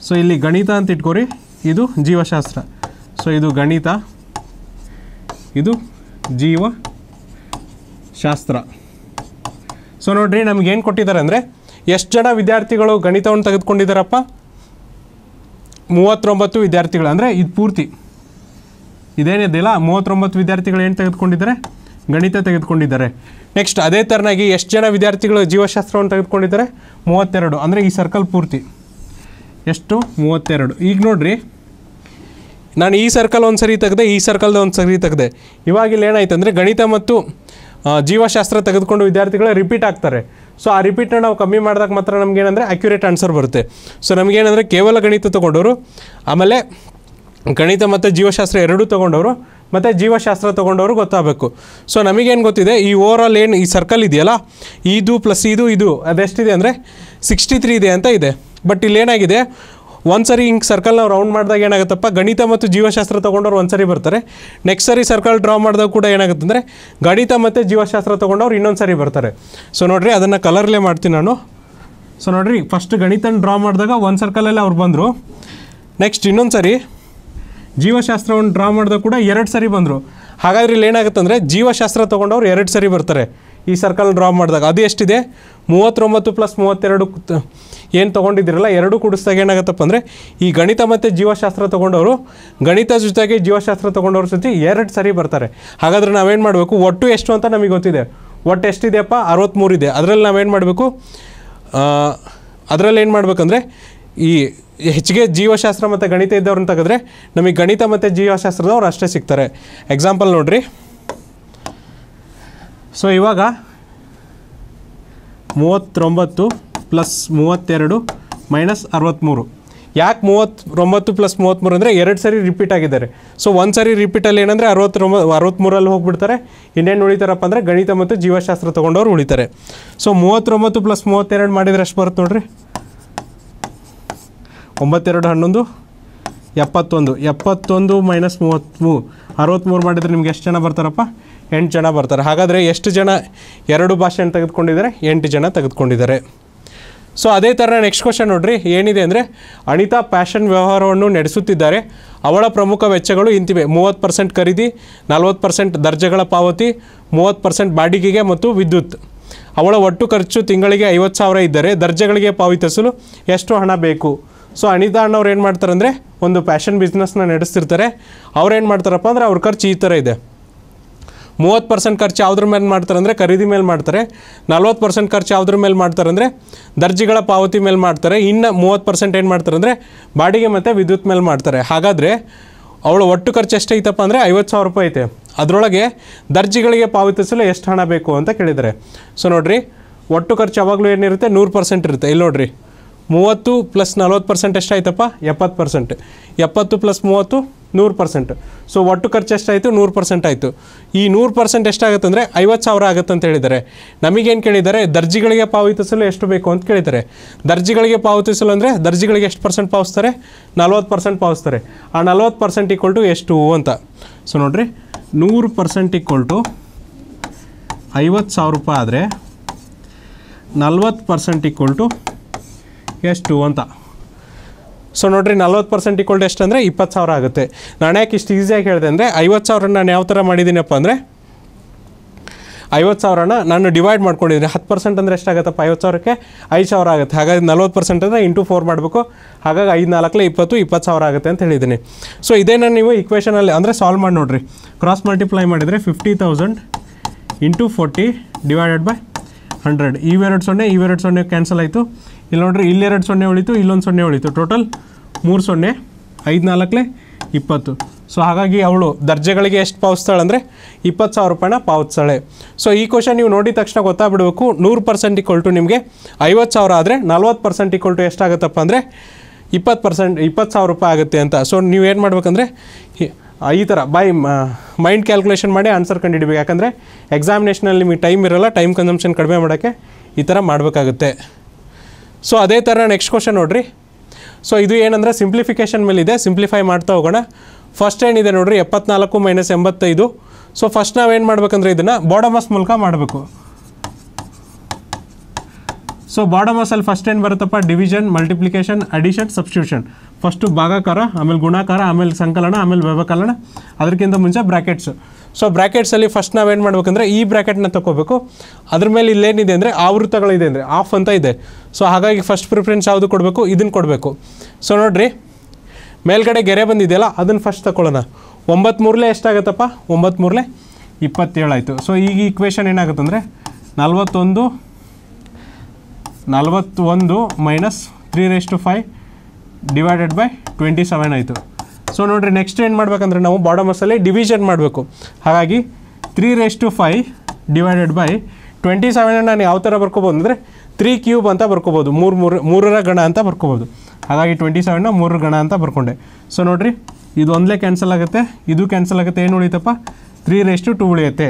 ಸೊ ಇಲ್ಲಿ ಗಣಿತ ಅಂತ ಇಟ್ಕೋರಿ. ಇದು ಜೀವಶಾಸ್ತ್ರ. ಸೊ ಇದು ಗಣಿತ. ಇದು ಜೀವ ಶಾಸ್ತ್ರ ಸೊ ನೋಡ್ರಿ, ನಮ್ಗೆ ಏನು ಕೊಟ್ಟಿದ್ದಾರೆ ಅಂದರೆ, ಎಷ್ಟು ಜನ ವಿದ್ಯಾರ್ಥಿಗಳು ಗಣಿತವನ್ನು ತೆಗೆದುಕೊಂಡಿದ್ದಾರಪ್ಪ? ಮೂವತ್ತೊಂಬತ್ತು ವಿದ್ಯಾರ್ಥಿಗಳು. ಅಂದರೆ, ಇದು ಪೂರ್ತಿ. ಇದೇನಿದೆಯಲ್ಲ ಮೂವತ್ತೊಂಬತ್ತು ವಿದ್ಯಾರ್ಥಿಗಳು ಏನು ತೆಗೆದುಕೊಂಡಿದ್ದಾರೆ? ಗಣಿತ ತೆಗೆದುಕೊಂಡಿದ್ದಾರೆ. ನೆಕ್ಸ್ಟ್ ಅದೇ ಥರನಾಗಿ ಎಷ್ಟು ಜನ ವಿದ್ಯಾರ್ಥಿಗಳು ಜೀವಶಾಸ್ತ್ರವನ್ನು ತೆಗೆದುಕೊಂಡಿದ್ದಾರೆ? ಮೂವತ್ತೆರಡು. ಅಂದರೆ ಈ ಸರ್ಕಲ್ ಪೂರ್ತಿ. ಎಷ್ಟು? ಮೂವತ್ತೆರಡು. ಈಗ ನೋಡಿರಿ. ನಾನು ಈ ಸರ್ಕಲ್ ಒಂದು ಸರಿ ತೆಗೆದೆ, ಈ ಸರ್ಕಲ್ದ ಒಂದು ಸರಿ ತೆಗೆದೆ. ಇವಾಗ ಇಲ್ಲಿ ಏನಾಯ್ತು ಅಂದರೆ ಗಣಿತ ಮತ್ತು ಜೀವಶಾಸ್ತ್ರ ತೆಗೆದುಕೊಂಡು ವಿದ್ಯಾರ್ಥಿಗಳು ರಿಪೀಟ್ ಆಗ್ತಾರೆ. ಸೊ ಆ ರಿಪೀಟ್ನ ನಾವು ಕಮ್ಮಿ ಮಾಡಿದಾಗ ಮಾತ್ರ ನಮಗೇನಂದರೆ ಅಕ್ಯುರೇಟ್ ಆನ್ಸರ್ ಬರುತ್ತೆ. ಸೊ ನಮಗೇನಂದರೆ ಕೇವಲ ಗಣಿತ ತೊಗೊಂಡವರು ಆಮೇಲೆ ಗಣಿತ ಮತ್ತು ಜೀವಶಾಸ್ತ್ರ ಎರಡೂ ತೊಗೊಂಡವರು, ಮತ್ತು ಜೀವಶಾಸ್ತ್ರ ತೊಗೊಂಡವರು ಗೊತ್ತಾಗಬೇಕು. ಸೊ ನಮಗೇನು ಗೊತ್ತಿದೆ? ಈ ಓವರ್ ಆಲ್ ಏನು, ಈ ಸರ್ಕಲ್ ಇದೆಯಲ್ಲ? ಇದು ಪ್ಲಸ್ ಇದು ಇದು, ಅದೆಷ್ಟಿದೆ ಅಂದರೆ ಸಿಕ್ಸ್ಟಿ ತ್ರೀ ಇದೆ ಅಂತ ಇದೆ. ಬಟ್ ಇಲ್ಲೇನಾಗಿದೆ ಒಂದು ಸರಿ ಹಿಂಗೆ ಸರ್ಕಲ್ ನಾವು ರೌಂಡ್ ಮಾಡಿದಾಗ ಏನಾಗುತ್ತಪ್ಪ? ಗಣಿತ ಮತ್ತು ಜೀವಶಾಸ್ತ್ರ ತೊಗೊಂಡವ್ರು ಒಂದು ಸರಿ ಬರ್ತಾರೆ. ನೆಕ್ಸ್ಟ್ ಸರಿ ಸರ್ಕಲ್ ಡ್ರಾ ಮಾಡಿದಾಗ ಕೂಡ ಏನಾಗುತ್ತೆ ಅಂದರೆ ಗಣಿತ ಮತ್ತು ಜೀವಶಾಸ್ತ್ರ ತೊಗೊಂಡವ್ರು ಇನ್ನೊಂದು ಸರಿ ಬರ್ತಾರೆ. ಸೊ ನೋಡಿರಿ, ಅದನ್ನು ಕಲರ್ಲೇ ಮಾಡ್ತೀನಿ ನಾನು. ಸೊ ನೋಡಿರಿ ಫಸ್ಟ್ ಗಣಿತನ ಡ್ರಾ ಮಾಡಿದಾಗ ಒಂದು ಸರ್ಕಲಲ್ಲಿ ಅವ್ರು ಬಂದರು. ನೆಕ್ಸ್ಟ್ ಇನ್ನೊಂದು ಸರಿ. ಜೀವಶಾಸ್ತ್ರವನ್ನು ಡ್ರಾ ಮಾಡಿದಾಗ ಕೂಡ ಎರಡು ಸರಿ ಬಂದರು. ಹಾಗಾದ್ರೆ ಇಲ್ಲಿ ಏನಾಗುತ್ತೆ ಅಂದರೆ ಜೀವಶಾಸ್ತ್ರ ತೊಗೊಂಡವ್ರು ಎರಡು ಸರಿ ಬರ್ತಾರೆ. ಈ ಸರ್ಕಲ್ ಡ್ರಾ ಮಾಡಿದಾಗ ಅದು ಎಷ್ಟಿದೆ? ಮೂವತ್ತೊಂಬತ್ತು ಪ್ಲಸ್ ಮೂವತ್ತೆರಡು ಏನು ತೊಗೊಂಡಿದ್ದೀರಲ್ಲ, ಎರಡು ಕೂಡಿಸಿದಾಗ ಏನಾಗುತ್ತಪ್ಪ ಅಂದರೆ ಈ ಗಣಿತ ಮತ್ತು ಜೀವಶಾಸ್ತ್ರ ತೊಗೊಂಡವರು, ಗಣಿತ ಜೊತೆಗೆ ಜೀವಶಾಸ್ತ್ರ ತೊಗೊಂಡವ್ರ ಜೊತೆ ಎರಡು ಸರಿ ಬರ್ತಾರೆ. ಹಾಗಾದ್ರೆ ನಾವೇನು ಮಾಡಬೇಕು? ಒಟ್ಟು ಎಷ್ಟು ಅಂತ ನಮಗೆ ಗೊತ್ತಿದೆ. ಒಟ್ಟು ಎಷ್ಟಿದೆಯಪ್ಪ? ಅರವತ್ತ್ಮೂರು ಇದೆ. ಅದರಲ್ಲಿ ನಾವೇನು ಮಾಡಬೇಕು? ಅದರಲ್ಲಿ ಏನು ಮಾಡಬೇಕಂದ್ರೆ ಈ ಹೆಚ್ಚಿಗೆ ಜೀವಶಾಸ್ತ್ರ ಮತ್ತು ಗಣಿತ ಇದ್ದವ್ರನ್ನ ತೆಗೆದ್ರೆ ನಮಗೆ ಗಣಿತ ಮತ್ತು ಜೀವಶಾಸ್ತ್ರದವ್ರು ಅಷ್ಟೇ ಸಿಗ್ತಾರೆ. ಎಕ್ಸಾಂಪಲ್ ನೋಡಿರಿ. ಸೊ ಇವಾಗ ಮೂವತ್ತೊಂಬತ್ತು ಪ್ಲಸ್ ಮೂವತ್ತೆರಡು ಮೈನಸ್ ಅರವತ್ತ್ಮೂರು ಯಾಕೆ ಮೂವತ್ತೊಂಬತ್ತು ಪ್ಲಸ್ ಮೂವತ್ತ್ಮೂರು ಅಂದರೆ ಎರಡು ಸರಿ ರಿಪೀಟ್ ಆಗಿದ್ದಾರೆ. ಸೊ ಒಂದು ಸರಿ ರಿಪೀಟಲ್ಲಿ ಏನಂದರೆ ಅರವತ್ತೊಂಬ ಅರವತ್ತ್ಮೂರಲ್ಲಿ ಹೋಗ್ಬಿಡ್ತಾರೆ. ಇನ್ನೇನು ಉಳಿತಾರಪ್ಪ ಅಂದರೆ ಗಣಿತ ಮತ್ತು ಜೀವಶಾಸ್ತ್ರ ತೊಗೊಂಡವ್ರು ಉಳಿತಾರೆ. ಸೊ ಮೂವತ್ತೊಂಬತ್ತು ಪ್ಲಸ್ ಮೂವತ್ತೆರಡು ಮಾಡಿದರೆ ಅಷ್ಟು ಬರುತ್ತೆ ನೋಡ್ರಿ? ಒಂಬತ್ತೆರಡು ಹನ್ನೊಂದು, ಎಪ್ಪತ್ತೊಂದು. ಎಪ್ಪತ್ತೊಂದು ಮೈನಸ್ ಮೂವತ್ತ್ಮೂರು ಅರವತ್ತ್ಮೂರು ಮಾಡಿದರೆ ನಿಮ್ಗೆ ಎಷ್ಟು ಜನ ಬರ್ತಾರಪ್ಪ? ಎಂಟು ಜನ ಬರ್ತಾರೆ. ಹಾಗಾದರೆ ಎಷ್ಟು ಜನ ಎರಡು ಭಾಷೆಯನ್ನು ತೆಗೆದುಕೊಂಡಿದ್ದಾರೆ? ಎಂಟು ಜನ ತೆಗೆದುಕೊಂಡಿದ್ದಾರೆ. ಸೊ ಅದೇ ಥರ ನೆಕ್ಸ್ಟ್ ಕ್ವಶನ್ ನೋಡ್ರಿ. ಏನಿದೆ ಅಂದರೆ, ಅನಿತಾ ಪ್ಯಾಷನ್ ವ್ಯವಹಾರವನ್ನು ನಡೆಸುತ್ತಿದ್ದಾರೆ. ಅವಳ ಪ್ರಮುಖ ವೆಚ್ಚಗಳು ಇಂತಿವೆ. ಮೂವತ್ತು ಪರ್ಸೆಂಟ್ ಖರೀದಿ, ನಲ್ವತ್ತು ಪರ್ಸೆಂಟ್ ದರ್ಜೆಗಳ ಪಾವತಿ, ಮೂವತ್ತು ಪರ್ಸೆಂಟ್ ಬಾಡಿಗೆಗೆ ಮತ್ತು ವಿದ್ಯುತ್. ಅವಳ ಒಟ್ಟು ಖರ್ಚು ತಿಂಗಳಿಗೆ ಐವತ್ತು ಸಾವಿರ ಇದ್ದರೆ ದರ್ಜೆಗಳಿಗೆ ಪಾವತಿಸಲು ಎಷ್ಟು ಹಣ ಬೇಕು? ಸೊ ಅನಿತಾ ಅಣ್ಣವ್ರು ಏನು ಮಾಡ್ತಾರೆ ಅಂದರೆ ಒಂದು ಪ್ಯಾಷನ್ ಬಿಸ್ನೆಸ್ನ ನಡೆಸ್ತಿರ್ತಾರೆ. ಅವ್ರು ಏನು ಮಾಡ್ತಾರಪ್ಪ ಅಂದರೆ ಅವ್ರ ಖರ್ಚು ಈ ಥರ ಇದೆ. ಮೂವತ್ತು ಪರ್ಸೆಂಟ್ ಖರ್ಚು ಯಾವುದ್ರ ಮೇಲೆ ಮಾಡ್ತಾರೆ ಅಂದರೆ ಖರೀದಿ ಮೇಲೆ ಮಾಡ್ತಾರೆ. ನಲ್ವತ್ತು ಪರ್ಸೆಂಟ್ ಖರ್ಚು ಯಾವುದ್ರ ಮೇಲೆ ಮಾಡ್ತಾರೆ ಅಂದರೆ ದರ್ಜಿಗಳ ಪಾವತಿ ಮೇಲೆ ಮಾಡ್ತಾರೆ. ಇನ್ನು ಮೂವತ್ತು ಪರ್ಸೆಂಟ್ ಏನು ಮಾಡ್ತಾರೆ ಅಂದರೆ ಬಾಡಿಗೆ ಮತ್ತು ವಿದ್ಯುತ್ ಮೇಲೆ ಮಾಡ್ತಾರೆ. ಹಾಗಾದರೆ ಅವಳ ಒಟ್ಟು ಖರ್ಚು ಎಷ್ಟೈತಪ್ಪ ಅಂದರೆ ಐವತ್ತು ಸಾವಿರ ರೂಪಾಯಿ ಐತೆ. ಅದರೊಳಗೆ ದರ್ಜಿಗಳಿಗೆ ಪಾವತಿಸಲು ಎಷ್ಟು ಹಣ ಬೇಕು ಅಂತ ಕೇಳಿದ್ದಾರೆ. ಸೊ ನೋಡಿರಿ, ಒಟ್ಟು ಖರ್ಚು ಯಾವಾಗಲೂ ಏನಿರುತ್ತೆ? ನೂರು ಪರ್ಸೆಂಟ್ ಇರುತ್ತೆ. ಇಲ್ಲಿ ನೋಡಿರಿ ಮೂವತ್ತು ಪ್ಲಸ್ ನಲ್ವತ್ತು ಪರ್ಸೆಂಟ್ ಎಷ್ಟಾಯ್ತಪ್ಪ? ಎಪ್ಪತ್ತು ಪರ್ಸೆಂಟ್ ಎಪ್ಪತ್ತು ಪ್ಲಸ್ ಮೂವತ್ತು, ನೂರು ಪರ್ಸೆಂಟ್ ಸೊ ಒಟ್ಟು ಖರ್ಚು ಎಷ್ಟಾಯಿತು? ನೂರು ಪರ್ಸೆಂಟ್ ಆಯಿತು. ಈ ನೂರು ಪರ್ಸೆಂಟ್ ಎಷ್ಟಾಗುತ್ತೆ ಅಂದರೆ ಐವತ್ತು ಸಾವಿರ ಆಗುತ್ತೆ ಅಂತ ಹೇಳಿದ್ದಾರೆ. ನಮಗೇನು ಕೇಳಿದ್ದಾರೆ? ದರ್ಜಿಗಳಿಗೆ ಪಾವತಿಸಲು ಎಷ್ಟು ಬೇಕು ಅಂತ ಕೇಳಿದ್ದಾರೆ. ದರ್ಜಿಗಳಿಗೆ ಪಾವತಿಸಲು ಅಂದರೆ ದರ್ಜಿಗಳಿಗೆ ಎಷ್ಟು ಪರ್ಸೆಂಟ್ ಪಾವಿಸ್ತಾರೆ ನಲ್ವತ್ತು ಪರ್ಸೆಂಟ್ ಪಾವಿಸ್ತಾರೆ ಆ ನಲ್ವತ್ತು ಪರ್ಸೆಂಟ್ ಈಕ್ವಲ್ ಟು ಎಷ್ಟು ಅಂತ. ಸೊ ನೋಡಿರಿ. ನೂರು ಪರ್ಸೆಂಟ್ ಈಕ್ವಲ್ ಟು ಐವತ್ತು ಸಾವಿರ ರೂಪಾಯಿ ಆದರೆ ನಲ್ವತ್ತು ಪರ್ಸೆಂಟ್ ಈಕ್ವಲ್ ಟು ಎಷ್ಟು ಅಂತ. ಸೊ ನೋಡಿರಿ, ನಲ್ವತ್ತು ಪರ್ಸೆಂಟ್ ಈಕ್ವಲ್ಡ್ ಎಷ್ಟು ಅಂದರೆ ಇಪ್ಪತ್ತು ಸಾವಿರ ಆಗುತ್ತೆ. ನಾನು ಯಾಕೆ ಇಷ್ಟು ಈಸಿಯಾಗಿ ಹೇಳಿದೆ ಅಂದರೆ, ಐವತ್ತು ಸಾವಿರ ನಾನು ಯಾವ ಥರ ಮಾಡಿದ್ದೀನಪ್ಪ ಅಂದರೆ, ಐವತ್ತು ಸಾವಿರನ ನಾನು ಡಿವೈಡ್ ಮಾಡ್ಕೊಂಡಿದ್ದೀನಿ. ಹತ್ತು ಪರ್ಸೆಂಟ್ ಅಂದರೆ ಎಷ್ಟಾಗುತ್ತಪ್ಪ ಐವತ್ತು ಸಾವಿರಕ್ಕೆ ಐದು ಸಾವಿರ ಆಗುತ್ತೆ. ಹಾಗಾಗಿ ನಲ್ವತ್ತು ಪರ್ಸೆಂಟ್ ಅಂದರೆ ಇಂಟು ಫೋರ್ ಮಾಡಬೇಕು. ಹಾಗಾಗಿ ಐದು ನಾಲ್ಕಲೆ ಇಪ್ಪತ್ತು ಇಪ್ಪತ್ತು ಸಾವಿರ ಆಗುತ್ತೆ ಅಂತ ಹೇಳಿದ್ದೀನಿ. ಸೊ ನಾನು ನೀವು ಇಕ್ವೇಷನಲ್ಲಿ ಅಂದರೆ ಸಾಲ್ವ್ ಮಾಡಿ ನೋಡಿರಿ. ಕ್ರಾಸ್ ಮಲ್ಟಿಪ್ಲೈ ಮಾಡಿದರೆ fifty thousand into forty divided by hundred ಇವೆರಡು ಸೊನ್ನೆ ಇವೆರಡು ಸೊನ್ನೆ ಕ್ಯಾನ್ಸಲ್ ಆಯಿತು. ಇಲ್ಲಿ ನೋಡ್ರಿ ಇಲ್ಲೆರಡು ಸೊನ್ನೆ ಉಳಿತು, ಇಲ್ಲೊಂದು ಸೊನ್ನೆ ಉಳಿತು. ಟೋಟಲ್ ಮೂರು ಸೊನ್ನೆ, ಐದು ನಾಲ್ಕಲೆ ಇಪ್ಪತ್ತು. ಸೊ ಹಾಗಾಗಿ ಅವಳು ದರ್ಜೆಗಳಿಗೆ ಎಷ್ಟು ಪಾವತಿಸ್ತಾಳೆ ಅಂದರೆ ಇಪ್ಪತ್ತು ಸಾವಿರ ರೂಪಾಯಿನ ಪಾವತಿಸ್ತಾಳೆ ಸೊ ಈ ಕ್ವಶನ್ ನೀವು ನೋಡಿದ ತಕ್ಷಣ ಗೊತ್ತಾಗ್ಬಿಡ್ಬೇಕು, ನೂರು ಪರ್ಸೆಂಟ್ ಇಕ್ವಲ್ ಟು ನಿಮಗೆ ಐವತ್ತು ಸಾವಿರ ಆದರೆ ನಲ್ವತ್ತು ಪರ್ಸೆಂಟ್ ಇಕ್ವಲ್ ಟು ಎಷ್ಟಾಗುತ್ತಪ್ಪ ಅಂದರೆ ಇಪ್ಪತ್ತು ಪರ್ಸೆಂಟ್ ಇಪ್ಪತ್ತು ಸಾವಿರ ರೂಪಾಯಿ ಆಗುತ್ತೆ ಅಂತ. ಸೊ ನೀವು ಏನು ಮಾಡ್ಬೇಕಂದ್ರೆ ಈ ಥರ ಬೈ ಮೈಂಡ್ ಕ್ಯಾಲ್ಕುಲೇಷನ್ ಮಾಡಿ ಆನ್ಸರ್ ಕಂಡುಹಿಡಿಬೇಕು. ಯಾಕಂದರೆ ಎಕ್ಸಾಮಿನೇಷನಲ್ಲಿ ನಿಮಗೆ ಟೈಮ್ ಇರೋಲ್ಲ ಟೈಮ್ ಕನ್ಸಂಪ್ಷನ್ ಕಡಿಮೆ ಮಾಡೋಕ್ಕೆ ಈ ಥರ ಮಾಡಬೇಕಾಗುತ್ತೆ. ಸೊ ಅದೇ ಥರ ನೆಕ್ಸ್ಟ್ ಕ್ವಶನ್ ನೋಡ್ರಿ. ಸೊ ಇದು ಏನಂದರೆ ಸಿಂಪ್ಲಿಫಿಕೇಷನ್ ಮೇಲಿದೆ ಸಿಂಪ್ಲಿಫೈ ಮಾಡ್ತಾ ಹೋಗೋಣ. ಫಸ್ಟ್ ಏನಿದೆ ನೋಡ್ರಿ? ಎಪ್ಪತ್ನಾಲ್ಕು ಮೈನಸ್ ಎಂಬತ್ತೈದು. ಸೊ ಫಸ್ಟ್ ನಾವೇನು ಮಾಡ್ಬೇಕಂದ್ರೆ ಇದನ್ನು ಬಾಡಮಸ್ ಮೂಲಕ ಮಾಡಬೇಕು. ಸೊ ಬಾಡಮಸಲ್ಲಿ ಫಸ್ಟ್ ಏನು ಬರುತ್ತಪ್ಪ? Division multiplication addition substitution first ಭಾಗಾಕಾರ, ಆಮೇಲೆ ಗುಣಾಕಾರ, ಆಮೇಲೆ ಸಂಕಲನ, ಆಮೇಲೆ ವ್ಯವಕಲನ. ಅದಕ್ಕಿಂತ ಮುಂಚೆ ಬ್ರ್ಯಾಕೆಟ್ಸ್ ಸೊ ಬ್ರ್ಯಾಕೆಟ್ಸಲ್ಲಿ ಫಸ್ಟ್ ನಾವೇನು ಮಾಡ್ಬೇಕಂದ್ರೆ ಈ ಬ್ರ್ಯಾಕೆಟ್ನ ತಗೋಬೇಕು ಅದ್ರ ಮೇಲೆ ಇಲ್ಲೇನಿದೆ ಅಂದರೆ ಆವೃತ್ತಗಳಿದೆ ಅಂದರೆ ಆಫ್ ಅಂತ ಇದೆ. ಸೊ ಹಾಗಾಗಿ ಫಸ್ಟ್ ಪ್ರಿಫರೆನ್ಸ್ ಯಾವುದು ಕೊಡಬೇಕು? ಇದನ್ನು ಕೊಡಬೇಕು. ಸೊ ನೋಡಿರಿ. ಮೇಲ್ಗಡೆ ಗೆರೆ ಬಂದಿದೆಯಲ್ಲ ಅದನ್ನು ಫಸ್ಟ್ ತಗೊಳ್ಳೋಣ ಒಂಬತ್ತು ಮೂರಲೆ ಎಷ್ಟಾಗುತ್ತಪ್ಪ? ಒಂಬತ್ತು ಮೂರಲೆ ಇಪ್ಪತ್ತೇಳು ಆಯಿತು ಸೊ ಈಗ ಈಕ್ವೇಷನ್ ಏನಾಗುತ್ತೆ ಅಂದರೆ ನಲ್ವತ್ತೊಂದು ನಲ್ವತ್ತೊಂದು minus three raise to five divided by twenty seven ಆಯಿತು. ಸೊ ನೋಡಿರಿ ನೆಕ್ಸ್ಟ್ ಏನು ಮಾಡ್ಬೇಕಂದ್ರೆ ನಾವು ಬಾಡಮಸಲ್ಲಿ ಡಿವಿಷನ್ ಮಾಡಬೇಕು. ಹಾಗಾಗಿ three raise to five divided by twenty seven ನಾನು ಯಾವ ಥರ ಬರ್ಕೋಬೋದು ಅಂದರೆ ತ್ರೀ ಕ್ಯೂಬ್ ಅಂತ ಬರ್ಕೋಬೋದು. ಮೂರು ಮೂರು, ಮೂರರ ಗಣ ಅಂತ ಬರ್ಕೋಬೋದು. ಹಾಗಾಗಿ ಟ್ವೆಂಟಿ ಸೆವೆನ್ನ ಮೂರರ ಗಣ ಅಂತ ಬರ್ಕೊಂಡೆ. ಸೊ ನೋಡಿರಿ, ಇದು ಒಂದಲೇ ಕ್ಯಾನ್ಸಲ್ ಆಗುತ್ತೆ. ಇದು ಕ್ಯಾನ್ಸಲ್ ಆಗುತ್ತೆ, ಏನು ಉಳಿತಪ್ಪ three raise to two two.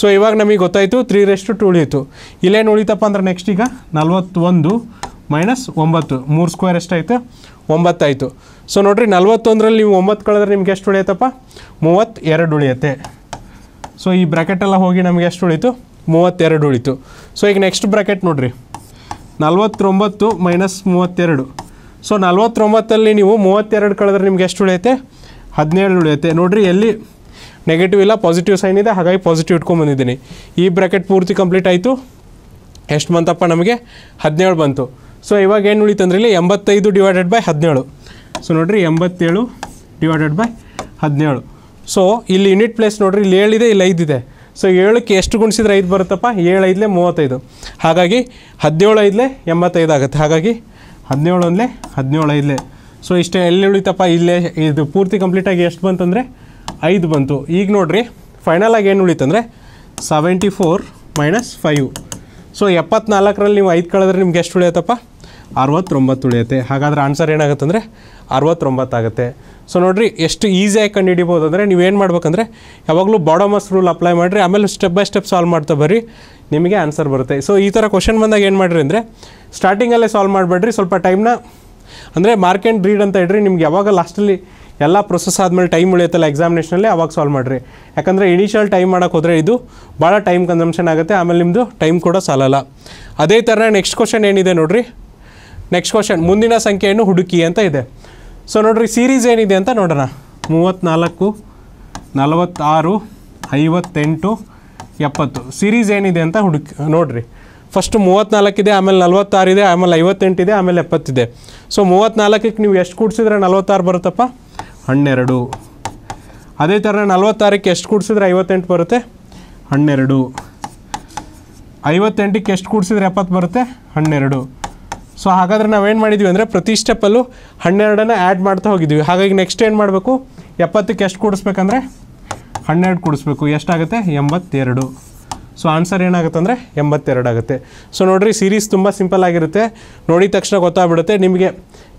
So ಇವಾಗ ನಮಗೆ ಗೊತ್ತಾಯಿತು ತ್ರೀ ರೇಸ್ ಟು ಉಳಿಯಿತು ಇಲ್ಲೇನು ಉಳಿತಪ್ಪ ಅಂದ್ರೆ ನೆಕ್ಸ್ಟ್ ಈಗ ನಲ್ವತ್ತೊಂದು ಮೈನಸ್ ಒಂಬತ್ತು. ಮೂರು ಸ್ಕ್ವೇರ್ ಎಷ್ಟಾಯಿತು? ಒಂಬತ್ತಾಯಿತು. ಸೊ ನೋಡಿರಿ, ನಲ್ವತ್ತೊಂದರಲ್ಲಿ ನೀವು ಒಂಬತ್ತು ಕಳೆದ್ರೆ ನಿಮ್ಗೆ ಎಷ್ಟು ಉಳಿಯುತ್ತಪ್ಪ? ಮೂವತ್ತೆರಡು ಉಳಿಯುತ್ತೆ. ಸೊ ಈ ಬ್ರ್ಯಾಕೆಟೆಲ್ಲ ಹೋಗಿ ನಮಗೆ ಎಷ್ಟು ಉಳಿತು? ಮೂವತ್ತೆರಡು ಉಳಿತು. ಸೊ ಈಗ ನೆಕ್ಸ್ಟ್ ಬ್ರ್ಯಾಕೆಟ್ ನೋಡಿರಿ. ನಲ್ವತ್ತೊಂಬತ್ತು ಮೈನಸ್ ಮೂವತ್ತೆರಡು. ಸೊ ನಲ್ವತ್ತೊಂಬತ್ತಲ್ಲಿ ನೀವು ಮೂವತ್ತೆರಡು ಕಳೆದ್ರೆ ನಿಮ್ಗೆ ಎಷ್ಟು ಉಳಿಯುತ್ತೆ? ಹದಿನೇಳು ಉಳಿಯುತ್ತೆ. ನೋಡಿರಿ, ಎಲ್ಲಿ? ನೆಗೆಟಿವ್ ಇಲ್ಲ ಪಾಸಿಟಿವ್ ಸೈನ್ ಇದೆ. ಹಾಗಾಗಿ ಪಾಸಿಟಿವ್ ಇಟ್ಕೊಂಡ್ಬಂದಿದ್ದೀನಿ ಈ ಬ್ರ್ಯಾಕೆಟ್ ಪೂರ್ತಿ ಕಂಪ್ಲೀಟ್ ಆಯಿತು. ಎಷ್ಟು ಬಂತಪ್ಪ ನಮಗೆ? ಹದಿನೇಳು ಬಂತು. ಸೊ ಇವಾಗ ಏನು ಉಳಿತಂದ್ರೆ ಇಲ್ಲಿ? ಎಂಬತ್ತೈದು ಡಿವೈಡೆಡ್ ಬೈ ಹದಿನೇಳು. ಸೊ ನೋಡಿರಿ ಎಂಬತ್ತೇಳು ಡಿವೈಡೆಡ್ ಬೈ ಹದಿನೇಳು. ಸೊ ಇಲ್ಲಿ ಯೂನಿಟ್ ಪ್ಲೇಸ್ ನೋಡಿರಿ ಇಲ್ಲಿ ಏಳಿದೆ, ಇಲ್ಲಿ ಐದಿದೆ. ಸೊ ಏಳಕ್ಕೆ ಎಷ್ಟು ಗುಣಿಸಿದ್ರೆ ಐದು ಬರುತ್ತಪ್ಪ? ಏಳು ಐದಲೇ ಮೂವತ್ತೈದು. ಹಾಗಾಗಿ ಹದಿನೇಳು ಐದಲೇ ಎಂಬತ್ತೈದು ಆಗುತ್ತೆ. ಹಾಗಾಗಿ ಹದಿನೇಳು ಒಂದಲೇ ಹದಿನೇಳು ಐದಲೆ. ಸೊ ಇಷ್ಟೇ ಎಲ್ಲಿ ಉಳಿತಪ್ಪ? ಇಲ್ಲೇ ಇದು ಪೂರ್ತಿ ಕಂಪ್ಲೀಟಾಗಿ ಎಷ್ಟು ಬಂತಂದರೆ ಐದು ಬಂತು. ಈಗ ನೋಡಿರಿ ಫೈನಲ್ ಆಗಿ ಏನು ಉಳಿತಂದರೆ seventy four minus five so ಎಪ್ಪತ್ನಾಲ್ಕರಲ್ಲಿ ನೀವು ಐದು ಕಳೆದ್ರೆ ನಿಮ್ಗೆ ಎಷ್ಟು ಉಳಿಯುತ್ತಪ್ಪ? ಅರವತ್ತೊಂಬತ್ತು ಉಳಿಯುತ್ತೆ. ಹಾಗಾದ್ರೆ ಆನ್ಸರ್ ಏನಾಗುತ್ತೆ ಅಂದರೆ ಅರವತ್ತೊಂಬತ್ತಾಗುತ್ತೆ ಸೊ ನೋಡಿರಿ, ಎಷ್ಟು ಈಸಿಯಾಗಿ ಕಂಡುಹಿಡಿಬೋದು ಅಂದರೆ ನೀವೇನು ಮಾಡ್ಬೇಕಂದ್ರೆ ಯಾವಾಗಲೂ ಬಾಡಮಸ್ ರೂಲ್ ಅಪ್ಲೈ ಮಾಡಿರಿ, ಆಮೇಲೆ ಸ್ಟೆಪ್ ಬೈ ಸ್ಟೆಪ್ ಸಾಲ್ವ್ ಮಾಡ್ತಾ ಬರ್ರಿ, ನಿಮಗೆ ಆನ್ಸರ್ ಬರುತ್ತೆ. ಸೊ ಈ ಥರ ಕ್ವಶನ್ ಬಂದಾಗ ಏನು ಮಾಡಿರಿ ಅಂದರೆ ಸ್ಟಾರ್ಟಿಂಗಲ್ಲೇ ಸಾಲ್ವ್ ಮಾಡಬೇಡ್ರಿ, ಸ್ವಲ್ಪ ಟೈಮ್ನ ಅಂದರೆ ಮಾರ್ಕ್ ಆ್ಯಂಡ್ ರೀಡ್ ಅಂತ ಇಡ್ರಿ, ನಿಮ್ಗೆ ಯಾವಾಗ ಲಾಸ್ಟಲ್ಲಿ ಎಲ್ಲ ಪ್ರೊಸೆಸ್ ಆದಮೇಲೆ ಟೈಮ್ ಉಳಿಯುತ್ತಲ್ಲ ಎಕ್ಸಾಮಿನೇಷನಲ್ಲಿ ಅವಾಗ ಸಾಲ್ವ್ ಮಾಡಿರಿ. ಯಾಕಂದರೆ ಇನಿಷಿಯಲ್ ಟೈಮ್ ಮಾಡೋಕೆ ಹೋದರೆ ಇದು ಭಾಳ ಟೈಮ್ ಕನ್ಸಂಪ್ಷನ್ ಆಗುತ್ತೆ, ಆಮೇಲೆ ನಿಮ್ಮದು ಟೈಮ್ ಕೂಡ ಸಾಲಲ್ಲ. ಅದೇ ಥರ ನೆಕ್ಸ್ಟ್ ಕ್ವಶನ್ ಏನಿದೆ ನೋಡ್ರಿ ನೆಕ್ಸ್ಟ್ ಕ್ವಶನ್ ಮುಂದಿನ ಸಂಖ್ಯೆಯನ್ನು ಹುಡುಕಿ ಅಂತ ಇದೆ. ಸೊ ನೋಡ್ರಿ ಸೀರೀಸ್ ಏನಿದೆ ಅಂತ ನೋಡೋಣ. ಮೂವತ್ತ್ನಾಲ್ಕು ನಲವತ್ತಾರು, ಐವತ್ತೆಂಟು, ಎಪ್ಪತ್ತು. ಸೀರೀಸ್ ಏನಿದೆ ಅಂತ ಹುಡುಕಿ, ನೋಡಿರಿ. ಫಸ್ಟ್ ಮೂವತ್ತ್ನಾಲ್ಕಿದೆ ಆಮೇಲೆ ನಲ್ವತ್ತಾರಿದೆ, ಆಮೇಲೆ ಐವತ್ತೆಂಟಿದೆ, ಆಮೇಲೆ ಎಪ್ಪತ್ತಿದೆ. ಸೊ ಮೂವತ್ತ್ನಾಲ್ಕಕ್ಕೆ ನೀವು ಎಷ್ಟು ಕೂಡಿಸಿದ್ರೆ ನಲ್ವತ್ತಾರು ಬರುತ್ತಪ್ಪ? ಹನ್ನೆರಡು. ಅದೇ ಥರ ನಲ್ವತ್ತಾರಕ್ಕೆ ಎಷ್ಟು ಕೂಡಿಸಿದ್ರೆ ಐವತ್ತೆಂಟು ಬರುತ್ತೆ? ಹನ್ನೆರಡು. ಐವತ್ತೆಂಟಕ್ಕೆ ಎಷ್ಟು ಕೂಡಿಸಿದ್ರೆ ಎಪ್ಪತ್ತು ಬರುತ್ತೆ? ಹನ್ನೆರಡು. ಸೊ ಹಾಗಾದರೆ ನಾವೇನು ಮಾಡಿದ್ವಿ ಅಂದರೆ ಪ್ರತಿ ಸ್ಟೆಪ್ಪಲ್ಲೂ ಹನ್ನೆರಡನ್ನು ಆ್ಯಡ್ ಮಾಡ್ತಾ ಹೋಗಿದ್ವಿ. ಹಾಗಾಗಿ ನೆಕ್ಸ್ಟ್ ಏನು ಮಾಡಬೇಕು? ಎಪ್ಪತ್ತಕ್ಕೆ ಎಷ್ಟು ಕೂಡಿಸ್ಬೇಕಂದ್ರೆ? ಹನ್ನೆರಡು ಕೂಡಿಸ್ಬೇಕು. ಎಷ್ಟಾಗುತ್ತೆ? ಎಂಬತ್ತೆರಡು. ಸೊ ಆನ್ಸರ್ ಏನಾಗುತ್ತೆ ಅಂದರೆ ಎಂಬತ್ತೆರಡು ಆಗುತ್ತೆ. ಸೊ ನೋಡಿರಿ ಸೀರೀಸ್ ತುಂಬ ಸಿಂಪಲ್ ಆಗಿರುತ್ತೆ. ನೋಡಿದ ತಕ್ಷಣ ಗೊತ್ತಾಗ್ಬಿಡುತ್ತೆ. ನಿಮಗೆ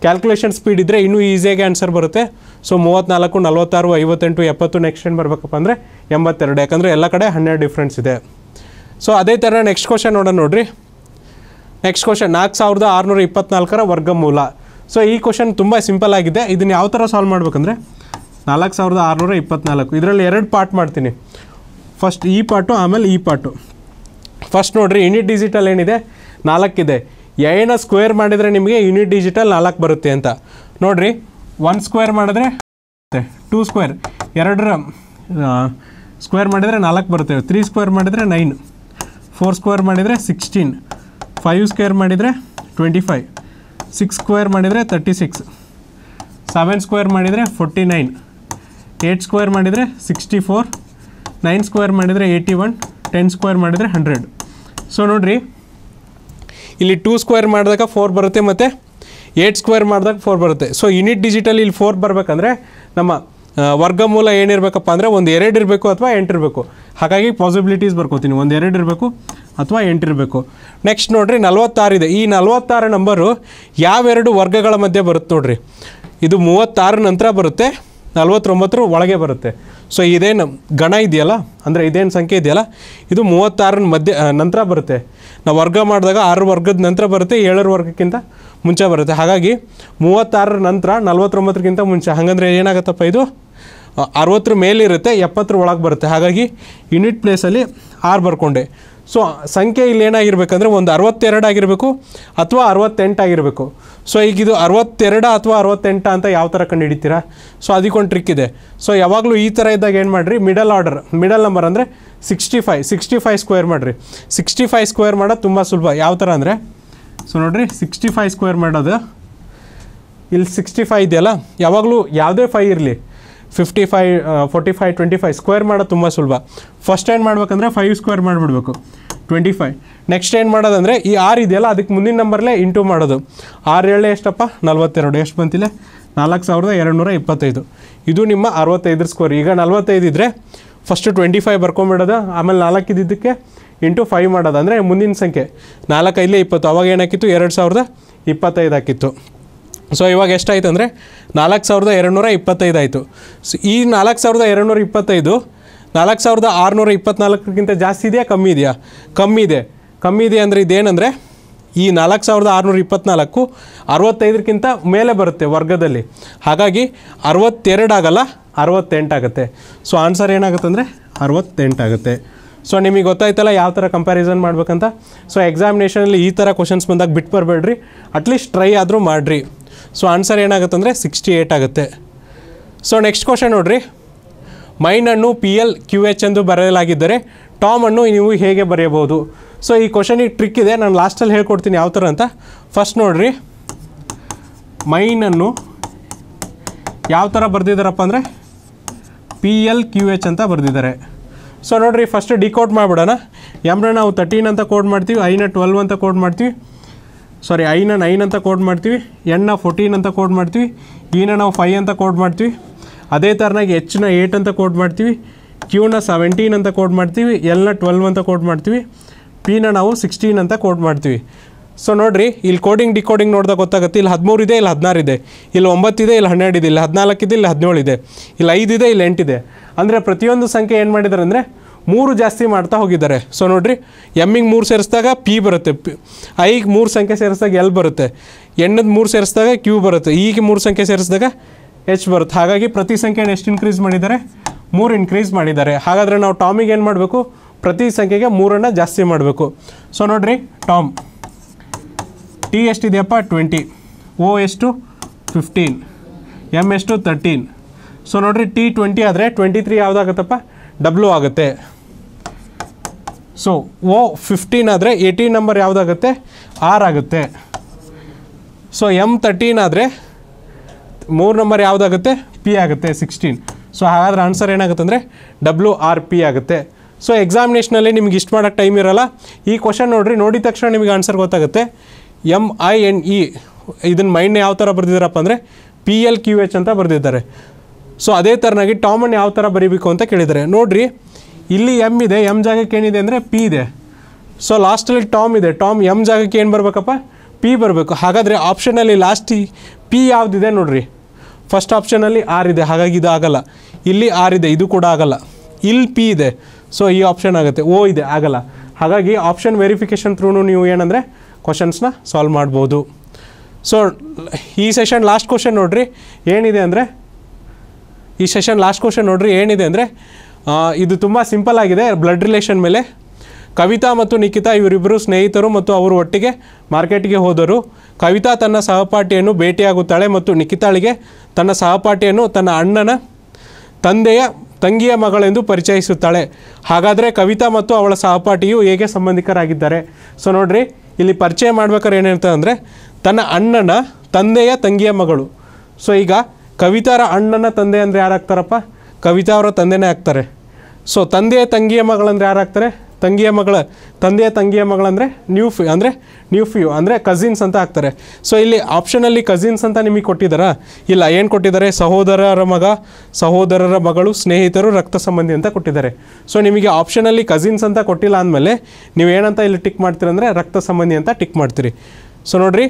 ಕ್ಯಾಲ್ಕುಲೇಷನ್ ಸ್ಪೀಡ್ ಇದ್ದರೆ ಇನ್ನೂ ಈಸಿಯಾಗಿ ಆನ್ಸರ್ ಬರುತ್ತೆ. ಸೊ ಮೂವತ್ತ್ನಾಲ್ಕು ನಲ್ವತ್ತಾರು, ಐವತ್ತೆಂಟು, ಎಪ್ಪತ್ತು ನೆಕ್ಸ್ಟ್ ಏನು ಬರಬೇಕಪ್ಪ ಅಂದರೆ ಎಂಬತ್ತೆರಡು. ಯಾಕಂದರೆ ಎಲ್ಲ ಕಡೆ ಹನ್ನೆರಡು ಡಿಫ್ರೆನ್ಸ್ ಇದೆ. ಸೊ ಅದೇ ಥರ ನೆಕ್ಸ್ಟ್ ಕ್ವಶನ್ ನೋಡೋಣ ನೋಡ್ರಿ. ನೆಕ್ಸ್ಟ್ ಕ್ವಶನ್ ನಾಲ್ಕು ಸಾವಿರದ ಆರುನೂರ ಇಪ್ಪತ್ನಾಲ್ಕರ ವರ್ಗಮೂಲ. ಸೊ ಈ ಕ್ವಶನ್ ತುಂಬ ಸಿಂಪಲ್ ಆಗಿದೆ. ಇದನ್ನು ಯಾವ ಥರ ಸಾಲ್ವ್ ಮಾಡ್ಬೇಕಂದ್ರೆ, ನಾಲ್ಕು ಸಾವಿರದ ಆರುನೂರ ಇಪ್ಪತ್ನಾಲ್ಕು. ಇದರಲ್ಲಿ ಎರಡು ಪಾರ್ಟ್ ಮಾಡ್ತೀನಿ. ಫಸ್ಟ್ ಈ ಪಾರ್ಟು ಆಮೇಲೆ ಈ ಪಾರ್ಟು ಫಸ್ಟ್ ನೋಡಿರಿ ಯೂನಿಟ್ ಡಿಜಿಟಲ್ ಏನಿದೆ? ನಾಲ್ಕಿದೆ ಏನ ಸ್ಕ್ವೇರ್ ಮಾಡಿದರೆ ನಿಮಗೆ ಯೂನಿಟ್ ಡಿಜಿಟಲ್ ನಾಲ್ಕು ಬರುತ್ತೆ ಅಂತ. ನೋಡಿರಿ ಒನ್ ಸ್ಕ್ವೇರ್ ಮಾಡಿದ್ರೆ ಟೂ ಸ್ಕ್ವೇರ್ ಎರಡರ ಸ್ಕ್ವೇರ್ ಮಾಡಿದರೆ ನಾಲ್ಕು ಬರುತ್ತೆ. ತ್ರೀ ಸ್ಕ್ವೇರ್ ಮಾಡಿದರೆ ನೈನ್ ಫೋರ್ ಸ್ಕ್ವೇರ್ ಮಾಡಿದರೆ ಸಿಕ್ಸ್ಟೀನ್ ಫೈವ್ ಸ್ಕ್ವೇರ್ ಮಾಡಿದರೆ ಟ್ವೆಂಟಿ ಫೈವ್ ಸಿಕ್ಸ್ ಸ್ಕ್ವೇರ್ ಮಾಡಿದರೆ ತರ್ಟಿ ಸಿಕ್ಸ್ ಸೆವೆನ್ ಸ್ಕ್ವೇರ್ ಮಾಡಿದರೆ ಫೋರ್ಟಿ ನೈನ್ ಏಯ್ಟ್ ಸ್ಕ್ವೇರ್ ಮಾಡಿದರೆ ಸಿಕ್ಸ್ಟಿ ಫೋರ್ ನೈನ್ ಸ್ಕ್ವೇರ್ ಮಾಡಿದರೆ ಏಯ್ಟಿ ಒನ್ ಟೆನ್ ಸ್ಕ್ವೇರ್ ಮಾಡಿದರೆ ಹಂಡ್ರೆಡ್ ಸೊ ನೋಡಿರಿ. ಇಲ್ಲಿ ಟೂ ಸ್ಕ್ವೇರ್ ಮಾಡಿದಾಗ ಫೋರ್ ಬರುತ್ತೆ ಮತ್ತು ಏಯ್ಟ್ ಸ್ಕ್ವೇರ್ ಮಾಡಿದಾಗ ಫೋರ್ ಬರುತ್ತೆ. ಸೊ ಯೂನಿಟ್ ಡಿಜಿಟಲ್ ಇಲ್ಲಿ ಫೋರ್ ಬರಬೇಕಂದ್ರೆ ನಮ್ಮ ವರ್ಗಮೂಲ ಏನಿರಬೇಕಪ್ಪ ಅಂದರೆ ಒಂದು ಎರಡು ಇರಬೇಕು ಅಥವಾ ಎಂಟು ಇರಬೇಕು. ಹಾಗಾಗಿ ಪಾಸಿಬಿಲಿಟೀಸ್ ಬರ್ಕೋತೀನಿ. ಒಂದು ಎರಡು ಇರಬೇಕು ಅಥವಾ ಎಂಟಿರಬೇಕು. ನೆಕ್ಸ್ಟ್ ನೋಡಿರಿ ಇದೆ. ಈ ನಲವತ್ತಾರು ನಂಬರು ಯಾವೆರಡು ವರ್ಗಗಳ ಮಧ್ಯೆ ಬರುತ್ತೆ ನೋಡ್ರಿ. ಇದು ಮೂವತ್ತಾರು ನಂತರ ಬರುತ್ತೆ, ನಲ್ವತ್ತೊಂಬತ್ತರ ಒಳಗೆ ಬರುತ್ತೆ. ಸೊ ಇದೇನು ಗಣ ಇದೆಯಲ್ಲ? ಅಂದರೆ ಇದೇನು ಸಂಖ್ಯೆ ಇದೆಯಲ್ಲ? ಇದು ಮೂವತ್ತಾರನ ಮಧ್ಯ ನಂತರ ಬರುತ್ತೆ. ನಾವು ವರ್ಗ ಮಾಡಿದಾಗ ಆರು ವರ್ಗದ ನಂತರ ಬರುತ್ತೆ, ಏಳರ ವರ್ಗಕ್ಕಿಂತ ಮುಂಚೆ ಬರುತ್ತೆ. ಹಾಗಾಗಿ ಮೂವತ್ತಾರರ ನಂತರ ನಲ್ವತ್ತೊಂಬತ್ತರಿಗಿಂತ ಮುಂಚೆ. ಹಾಗಂದ್ರೆ ಏನಾಗುತ್ತಪ್ಪ ಇದು? ಅರವತ್ತರ ಮೇಲಿರುತ್ತೆ, ಎಪ್ಪತ್ತರ ಒಳಗೆ ಬರುತ್ತೆ. ಹಾಗಾಗಿ ಯೂನಿಟ್ ಪ್ಲೇಸಲ್ಲಿ ಆರು ಬರ್ಕೊಂಡೆ. ಸೊ, ಸಂಖ್ಯೆ ಇಲ್ಲಿ ಏನಾಗಿರ್ಬೇಕಂದ್ರೆ ಒಂದು ಅರವತ್ತೆರಡು ಆಗಿರಬೇಕು ಅಥವಾ ಅರವತ್ತೆಂಟು ಆಗಿರಬೇಕು. ಸೊ, ಈಗ ಇದು ಅರವತ್ತೆರಡು ಅಥವಾ ಅರವತ್ತೆಂಟು ಅಂತ ಯಾವ ಥರ ಕಂಡು ಹಿಡಿತೀರಾ ಸೊ, ಅದಕ್ಕೊಂದು ಟ್ರಿಕ್ ಇದೆ. ಸೊ, ಯಾವಾಗಲೂ ಈ ಥರ ಇದ್ದಾಗ ಏನು ಮಾಡಿರಿ? ಮಿಡಲ್ ಆರ್ಡರ್ ಮಿಡಲ್ ನಂಬರ್ ಅಂದರೆ sixty five sixty five square ಮಾಡಿರಿ. ಸಿಕ್ಸ್ಟಿ ಫೈವ್ ಸ್ಕ್ವೇರ್ ಮಾಡೋದು ತುಂಬ ಸುಲಭ. ಯಾವ ಥರ ಅಂದರೆ? ಸೊ, ನೋಡಿರಿ ಸಿಕ್ಸ್ಟಿ ಫೈವ್ ಸ್ಕ್ವೇರ್ ಮಾಡೋದು. ಇಲ್ಲಿ ಸಿಕ್ಸ್ಟಿ ಫೈ ಇದೆಯಲ್ಲ? ಯಾವಾಗಲೂ ಯಾವುದೇ ಫೈ ಇರಲಿ. Fifty five forty five twenty five square ಮಾಡೋದು ತುಂಬ ಸುಲಭ. ಫಸ್ಟ್ ಏನು ಮಾಡ್ಬೇಕಂದ್ರೆ ಫೈವ್ ಸ್ಕ್ವೇರ್ ಮಾಡಿಬಿಡ್ಬೇಕು. ಟ್ವೆಂಟಿ ಫೈ ನೆಕ್ಸ್ಟ್ ಏನು ಮಾಡೋದಂದರೆ ಈ ಆರು ಇದೆಯಲ್ಲ, ಅದಕ್ಕೆ ಮುಂದಿನ ನಂಬರ್ಲೇ ಇಂಟು ಮಾಡೋದು. ಆರು ಏಳೆ ಎಷ್ಟಪ್ಪ? ನಲ್ವತ್ತೆರಡು. ಎಷ್ಟು ಬಂತಿಲ್ಲ ನಾಲ್ಕು ಸಾವಿರದ ಎರಡು ನೂರ ಇಪ್ಪತ್ತೈದು. ಇದು ನಿಮ್ಮ ಅರವತ್ತೈದರ ಸ್ಕೋರ್ ಈಗ ನಲ್ವತ್ತೈದು ಇದ್ದರೆ ಫಸ್ಟು ಟ್ವೆಂಟಿ ಫೈವ್ ಬರ್ಕೊಂಬಿಡೋದು, ಆಮೇಲೆ ನಾಲ್ಕು ಇದ್ದಿದ್ದಕ್ಕೆ ಇಂಟು ಫೈವ್ ಮಾಡೋದು. ಅಂದರೆ ಮುಂದಿನ ಸಂಖ್ಯೆ ನಾಲ್ಕೈದಲೇ ಇಪ್ಪತ್ತು. ಅವಾಗ ಏನಾಕಿತ್ತು? ಎರಡು ಸಾವಿರದ ಇಪ್ಪತ್ತೈದು ಹಾಕಿತ್ತು. ಸೊ ಇವಾಗ ಎಷ್ಟಾಯಿತು ಅಂದರೆ ನಾಲ್ಕು ಸಾವಿರದ ಎರಡುನೂರ ಇಪ್ಪತ್ತೈದು ಆಯಿತು. ಸೊ ಈ ನಾಲ್ಕು ಸಾವಿರದ ಎರಡುನೂರ ಇಪ್ಪತ್ತೈದು, ನಾಲ್ಕು ಸಾವಿರದ ಆರುನೂರ ಇಪ್ಪತ್ತ್ನಾಲ್ಕಕ್ಕಿಂತ ಜಾಸ್ತಿ ಇದೆಯಾ? ಕಮ್ಮಿ ಇದೆಯಾ? ಕಮ್ಮಿ ಇದೆ. ಕಮ್ಮಿ ಇದೆ ಅಂದರೆ ಇದೇನಂದರೆ ಈ ನಾಲ್ಕು ಸಾವಿರದ ಆರುನೂರ ಇಪ್ಪತ್ತ್ನಾಲ್ಕು ಅರವತ್ತೈದಕ್ಕಿಂತ ಮೇಲೆ ಬರುತ್ತೆ ವರ್ಗದಲ್ಲಿ. ಹಾಗಾಗಿ ಅರವತ್ತೆರಡು ಆಗಲ್ಲ, ಅರವತ್ತೆಂಟು ಆಗುತ್ತೆ. ಸೊ ಆನ್ಸರ್ ಏನಾಗುತ್ತೆ ಅಂದರೆ ಅರವತ್ತೆಂಟಾಗುತ್ತೆ ಸೊ ನಿಮಗೆ ಗೊತ್ತಾಯ್ತಲ್ಲ ಯಾವ ಥರ ಕಂಪ್ಯಾರಿಸನ್ ಮಾಡ್ಬೇಕಂತ? ಸೊ ಎಕ್ಸಾಮಿನೇಷನಲ್ಲಿ ಈ ಥರ ಕ್ವಶನ್ಸ್ ಬಂದಾಗ ಬಿಟ್ಟು ಬರಬೇಡ್ರಿ. ಅಟ್ಲೀಸ್ಟ್ ಟ್ರೈ ಆದರೂ ಮಾಡಿರಿ. ಸೊ ಆನ್ಸರ್ ಏನಾಗುತ್ತೆ ಅಂದರೆ ಸಿಕ್ಸ್ಟಿ ಏಯ್ಟ್ ಆಗುತ್ತೆ. ಸೊ ನೆಕ್ಸ್ಟ್ ಕ್ವಶನ್ ನೋಡಿರಿ. ಮೈನನ್ನು ಪಿ ಎಲ್ ಕ್ಯೂ ಎಚ್ ಎಂದು ಬರೆಯಲಾಗಿದ್ದರೆ ಅನ್ನು ನೀವು ಹೇಗೆ ಬರೆಯಬಹುದು? ಸೊ ಈ ಕ್ವಶನಿಗೆ ಟ್ರಿಕ್ ಇದೆ. ನಾನು ಲಾಸ್ಟಲ್ಲಿ ಹೇಳ್ಕೊಡ್ತೀನಿ ಯಾವ ಥರ ಅಂತ. ಫಸ್ಟ್ ನೋಡಿರಿ. ಮೈನನ್ನು ಯಾವ ಥರ ಬರೆದಿದ್ದಾರಪ್ಪ ಅಂದರೆ ಪಿ ಎಲ್ ಕ್ಯೂ ಎಚ್ ಅಂತ ಬರೆದಿದ್ದಾರೆ. ಸೊ ನೋಡಿರಿ ಫಸ್ಟ್ ಡಿಕೋಡ್ ಮಾಡಿಬಿಡೋಣ. ಎಮ್ನ ನಾವು ತರ್ಟೀನ್ ಅಂತ ಕೋಡ್ ಮಾಡ್ತೀವಿ ಐನ ಟ್ವೆಲ್ವ್ ಅಂತ ಕೋಡ್ ಮಾಡ್ತೀವಿ. ಸಾರಿ ಐನ ನೈನ್ ಅಂತ ಕೋಡ್ ಮಾಡ್ತೀವಿ ಎನ್ನ ಫೋರ್ಟೀನ್ ಅಂತ ಕೋಡ್ ಮಾಡ್ತೀವಿ ಇನ ನಾವು ಫೈವ್ ಅಂತ ಕೋಡ್ ಮಾಡ್ತೀವಿ. ಅದೇ ಥರನಾಗಿ ಎಚ್ನ ಏಯ್ಟ್ ಅಂತ ಕೋಡ್ ಮಾಡ್ತೀವಿ ಕ್ಯೂನ ಸೆವೆಂಟೀನ್ ಅಂತ ಕೋಡ್ ಮಾಡ್ತೀವಿ ಎಲ್ನ ಟ್ವೆಲ್ವ್ ಅಂತ ಕೋಡ್ ಮಾಡ್ತೀವಿ ಪಿನ ನಾವು ಸಿಕ್ಸ್ಟೀನ್ ಅಂತ ಕೋಡ್ ಮಾಡ್ತೀವಿ. ಸೊ ನೋಡಿರಿ, ಇಲ್ಲಿ ಕೋಡಿಂಗ್ ಡಿಕೋಡಿಂಗ್ ನೋಡಿದಾಗ ಗೊತ್ತಾಗುತ್ತೆ. ಇಲ್ಲಿ ಹದಿಮೂರು ಇದೆ, ಇಲ್ಲಿ ಹದಿನಾರು ಇದೆ. ಇಲ್ಲಿ ಒಂಬತ್ತಿದೆ ಇಲ್ಲಿ ಹನ್ನೆರಡು ಇದೆ, ಇಲ್ಲಿ ಹದಿನಾಲ್ಕು ಇದೆ, ಇಲ್ಲಿ ಹದಿನೇಳು ಇದೆ. ಇಲ್ಲಿ ಇದೆ, ಇಲ್ಲಿ ಎಂಟಿದೆ ಅಂದರೆ ಪ್ರತಿಯೊಂದು ಸಂಖ್ಯೆ ಏನು ಮಾಡಿದಾರೆ ಅಂದರೆ ಮೂರು ಜಾಸ್ತಿ ಮಾಡ್ತಾ ಹೋಗಿದ್ದಾರೆ. ಸೊ ನೋಡಿರಿ ಎಮ್ಮಿಗೆ ಮೂರು ಸೇರಿಸಿದಾಗ ಪಿ ಬರುತ್ತೆ. ಪಿ ಐಗೆ ಮೂರು ಸಂಖ್ಯೆ ಸೇರಿಸಿದಾಗ ಎಲ್ ಬರುತ್ತೆ. ಎಣ್ಣದ ಮೂರು ಸೇರಿಸಿದಾಗ ಕ್ಯೂ ಬರುತ್ತೆ. ಈಗ ಮೂರು ಸಂಖ್ಯೆ ಸೇರಿಸಿದಾಗ ಎಚ್ ಬರುತ್ತೆ. ಹಾಗಾಗಿ ಪ್ರತಿ ಸಂಖ್ಯೆನ ಎಷ್ಟು ಇನ್ಕ್ರೀಸ್ ಮಾಡಿದ್ದಾರೆ? ಮೂರು ಇನ್ಕ್ರೀಸ್ ಮಾಡಿದ್ದಾರೆ. ಹಾಗಾದರೆ ನಾವು ಟಾಮಿಗೆ ಏನು ಮಾಡಬೇಕು? ಪ್ರತಿ ಸಂಖ್ಯೆಗೆ ಮೂರನ್ನು ಜಾಸ್ತಿ ಮಾಡಬೇಕು. ಸೊ ನೋಡ್ರಿ ಟಾಮ್ ಟಿ ಎಷ್ಟಿದೆಯಪ್ಪ? ಟ್ವೆಂಟಿ ಓ ಎಷ್ಟು? ಫಿಫ್ಟೀನ್ ಎಂ ಎಷ್ಟು? ತರ್ಟೀನ್ ಸೊ ನೋಡ್ರಿ ಟಿ ಟ್ವೆಂಟಿ ಆದರೆ ಟ್ವೆಂಟಿ ತ್ರೀ ಯಾವುದಾಗುತ್ತಪ್ಪ? ಡಬ್ಲ್ಯೂ ಆಗುತ್ತೆ. ಸೊ ಓ ಫಿಫ್ಟೀನ್ ಆದರೆ ಏಯ್ಟೀನ್ ನಂಬರ್ ಯಾವುದಾಗುತ್ತೆ? ಆರ್ ಆಗುತ್ತೆ. ಸೊ ಎಂ ತರ್ಟೀನ್ ಆದರೆ ಮೂರು ನಂಬರ್ ಯಾವುದಾಗುತ್ತೆ? ಪಿ ಆಗುತ್ತೆ ಸಿಕ್ಸ್ಟೀನ್ ಸೊ ಹಾಗಾದ್ರೆ ಆನ್ಸರ್ ಏನಾಗುತ್ತೆ ಅಂದರೆ ಡಬ್ಲ್ಯೂ ಆರ್ ಪಿ ಆಗುತ್ತೆ ಸೊ ಎಕ್ಸಾಮಿನೇಷನಲ್ಲಿ ನಿಮ್ಗೆ ಇಷ್ಟು ಮಾಡೋಕ್ಕೆ ಟೈಮ್ ಇರೋಲ್ಲ. ಈ ಕ್ವಶನ್ ನೋಡಿರಿ, ನೋಡಿದ ತಕ್ಷಣ ನಿಮಗೆ ಆನ್ಸರ್ ಗೊತ್ತಾಗುತ್ತೆ. ಎಂ ಐ ಎನ್ ಇ ಇದನ್ನು ಮೈಂಡ್ ಯಾವ ಥರ ಬರೆದಿದ್ದಾರಪ್ಪ ಅಂದರೆ ಪಿ ಎಲ್ ಕ್ಯೂ ಎಚ್ ಅಂತ ಬರೆದಿದ್ದಾರೆ. ಸೊ ಅದೇ ಥರನಾಗಿ ಟಾಮನ್ ಯಾವ ಥರ ಬರೀಬೇಕು ಅಂತ ಕೇಳಿದ್ದಾರೆ. ನೋಡಿರಿ ಇಲ್ಲಿ ಎಂ ಇದೆ ಎಂ ಜಾಗಕ್ಕೆ ಏನಿದೆ ಅಂದರೆ ಪಿ ಇದೆ. ಸೊ ಲಾಸ್ಟಲ್ಲಿ ಟಾಮ್ ಇದೆ. ಟಾಮ್ ಎಂ ಜಾಗಕ್ಕೆ ಏನು ಬರಬೇಕಪ್ಪ? ಪಿ ಬರಬೇಕು. ಹಾಗಾದರೆ ಆಪ್ಷನಲ್ಲಿ ಲಾಸ್ಟ್ ಪಿ ಯಾವುದಿದೆ ನೋಡ್ರಿ? ಫಸ್ಟ್ ಆಪ್ಷನಲ್ಲಿ ಆರ್ ಇದೆ. ಹಾಗಾಗಿ ಇದು ಆಗಲ್ಲ. ಇಲ್ಲಿ ಆರ್ ಇದೆ. ಇದು ಕೂಡ ಆಗಲ್ಲ. ಇಲ್ಲಿ ಪಿ ಇದೆ. ಸೊ ಈ ಆಪ್ಷನ್ ಆಗುತ್ತೆ. ಓ ಇದೆ. ಆಗಲ್ಲ. ಹಾಗಾಗಿ ಆಪ್ಷನ್ ವೆರಿಫಿಕೇಷನ್ ಥ್ರೂನು ನೀವು ಏನಂದರೆ ಕ್ವಶನ್ಸ್ನ ಸಾಲ್ವ್ ಮಾಡ್ಬೋದು. ಸೊ ಈ ಸೆಷನ್ ಲಾಸ್ಟ್ ಕ್ವಶನ್ ನೋಡ್ರಿ. ಏನಿದೆ ಅಂದರೆ, ಈ ಸೆಷನ್ ಲಾಸ್ಟ್ ಕ್ವಶನ್ ನೋಡ್ರಿ. ಏನಿದೆ ಅಂದರೆ ಇದು ತುಂಬ ಸಿಂಪಲ್ ಆಗಿದೆ. ಬ್ಲಡ್ ರಿಲೇಷನ್ ಮೇಲೆ ಕವಿತಾ ಮತ್ತು ನಿಖಿತಾ ಇವರಿಬ್ಬರು ಸ್ನೇಹಿತರು ಮತ್ತು ಅವರು ಒಟ್ಟಿಗೆ ಮಾರ್ಕೆಟ್ಗೆ ಹೋದರು. ಕವಿತಾ ತನ್ನ ಸಹಪಾಠಿಯನ್ನು ಭೇಟಿಯಾಗುತ್ತಾಳೆ ಮತ್ತು ನಿಖಿತಾಳಿಗೆ ತನ್ನ ಸಹಪಾಠಿಯನ್ನು ತನ್ನ ಅಣ್ಣನ ತಂದೆಯ ತಂಗಿಯ ಮಗಳೆಂದು ಪರಿಚಯಿಸುತ್ತಾಳೆ. ಹಾಗಾದರೆ ಕವಿತಾ ಮತ್ತು ಅವಳ ಸಹಪಾಠಿಯು ಹೇಗೆ ಸಂಬಂಧಿಕರಾಗಿದ್ದಾರೆ? ಸೊ ನೋಡ್ರಿ, ಇಲ್ಲಿ ಪರಿಚಯ ಮಾಡ್ಬೇಕಾದ್ರೆ ಏನಿರ್ತದೆ ಅಂದರೆ ತನ್ನ ಅಣ್ಣನ ತಂದೆಯ ತಂಗಿಯ ಮಗಳು. ಸೊ ಈಗ ಕವಿತಾರ ಅಣ್ಣನ ತಂದೆ ಅಂದರೆ ಯಾರಾಗ್ತಾರಪ್ಪ? ಕವಿತಾ ಅವರ ತಂದೆನೇ ಆಗ್ತಾರೆ. ಸೊ ತಂದೆಯ ತಂಗಿಯ ಮಗಳಂದರೆ ಯಾರಾಗ್ತಾರೆ? ತಂಗಿಯ ಮಗಳ ತಂದೆಯ ತಂಗಿಯ ಮಗಳಂದರೆ ನ್ಯೂ ಫ್ಯೂ ಅಂದರೆ ನ್ಯೂ ಫ್ಯೂ ಅಂದರೆ ಕಸಿನ್ಸ್ ಅಂತ ಆಗ್ತಾರೆ. ಸೊ ಇಲ್ಲಿ ಆಪ್ಷನಲ್ಲಿ ಕಸಿನ್ಸ್ ಅಂತ ನಿಮಗೆ ಕೊಟ್ಟಿದ್ದಾರಾ ಇಲ್ಲ, ಏನು ಕೊಟ್ಟಿದ್ದಾರೆ ಸಹೋದರರ ಮಗ, ಸಹೋದರರ ಮಗಳು, ಸ್ನೇಹಿತರು, ರಕ್ತ ಸಂಬಂಧಿ ಅಂತ ಕೊಟ್ಟಿದ್ದಾರೆ. ಸೊ ನಿಮಗೆ ಆಪ್ಷನಲ್ಲಿ ಕಸಿನ್ಸ್ ಅಂತ ಕೊಟ್ಟಿಲ್ಲ ಅಂದಮೇಲೆ ನೀವು ಏನಂತ ಇಲ್ಲಿ ಟಿಕ್ ಮಾಡ್ತೀರಂದರೆ ರಕ್ತ ಸಂಬಂಧಿ ಅಂತ ಟಿಕ್ ಮಾಡ್ತೀರಿ. ಸೊ ನೋಡಿರಿ,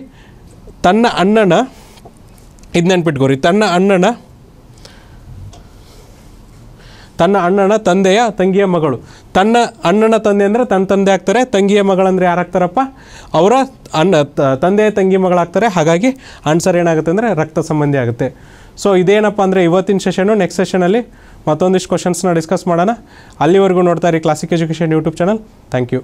ತನ್ನ ಅಣ್ಣನ, ಇದು ನೆನ್ಪಿಟ್ಕೋರಿ, ತನ್ನ ಅಣ್ಣನ ತನ್ನ ಅಣ್ಣನ ತಂದೆಯ ತಂಗಿಯ ಮಗಳು. ತನ್ನ ಅಣ್ಣನ ತಂದೆ ಅಂದರೆ ತನ್ನ ತಂದೆ ಆಗ್ತಾರೆ, ತಂಗಿಯ ಮಗಳಂದರೆ ಯಾರಾಗ್ತಾರಪ್ಪ ಅವರ ಅಣ್ಣ ತಂದೆಯ ತಂಗಿ ಮಗಳಾಗ್ತಾರೆ ಹಾಗಾಗಿ ಆನ್ಸರ್ ಏನಾಗುತ್ತೆ ಅಂದರೆ ರಕ್ತ ಸಂಬಂಧಿ ಆಗುತ್ತೆ. ಸೊ ಇದೇನಪ್ಪ ಅಂದರೆ ಇವತ್ತಿನ ಸೆಷನು ನೆಕ್ಸ್ಟ್ ಸೆಷನಲ್ಲಿ ಮತ್ತೊಂದಿಷ್ಟು ಕ್ವಶನ್ಸ್ನ ಡಿಸ್ಕಸ್ ಮಾಡೋಣ. ಅಲ್ಲಿವರೆಗೂ ನೋಡ್ತಾ ಇರಿ classic education YouTube channel thank you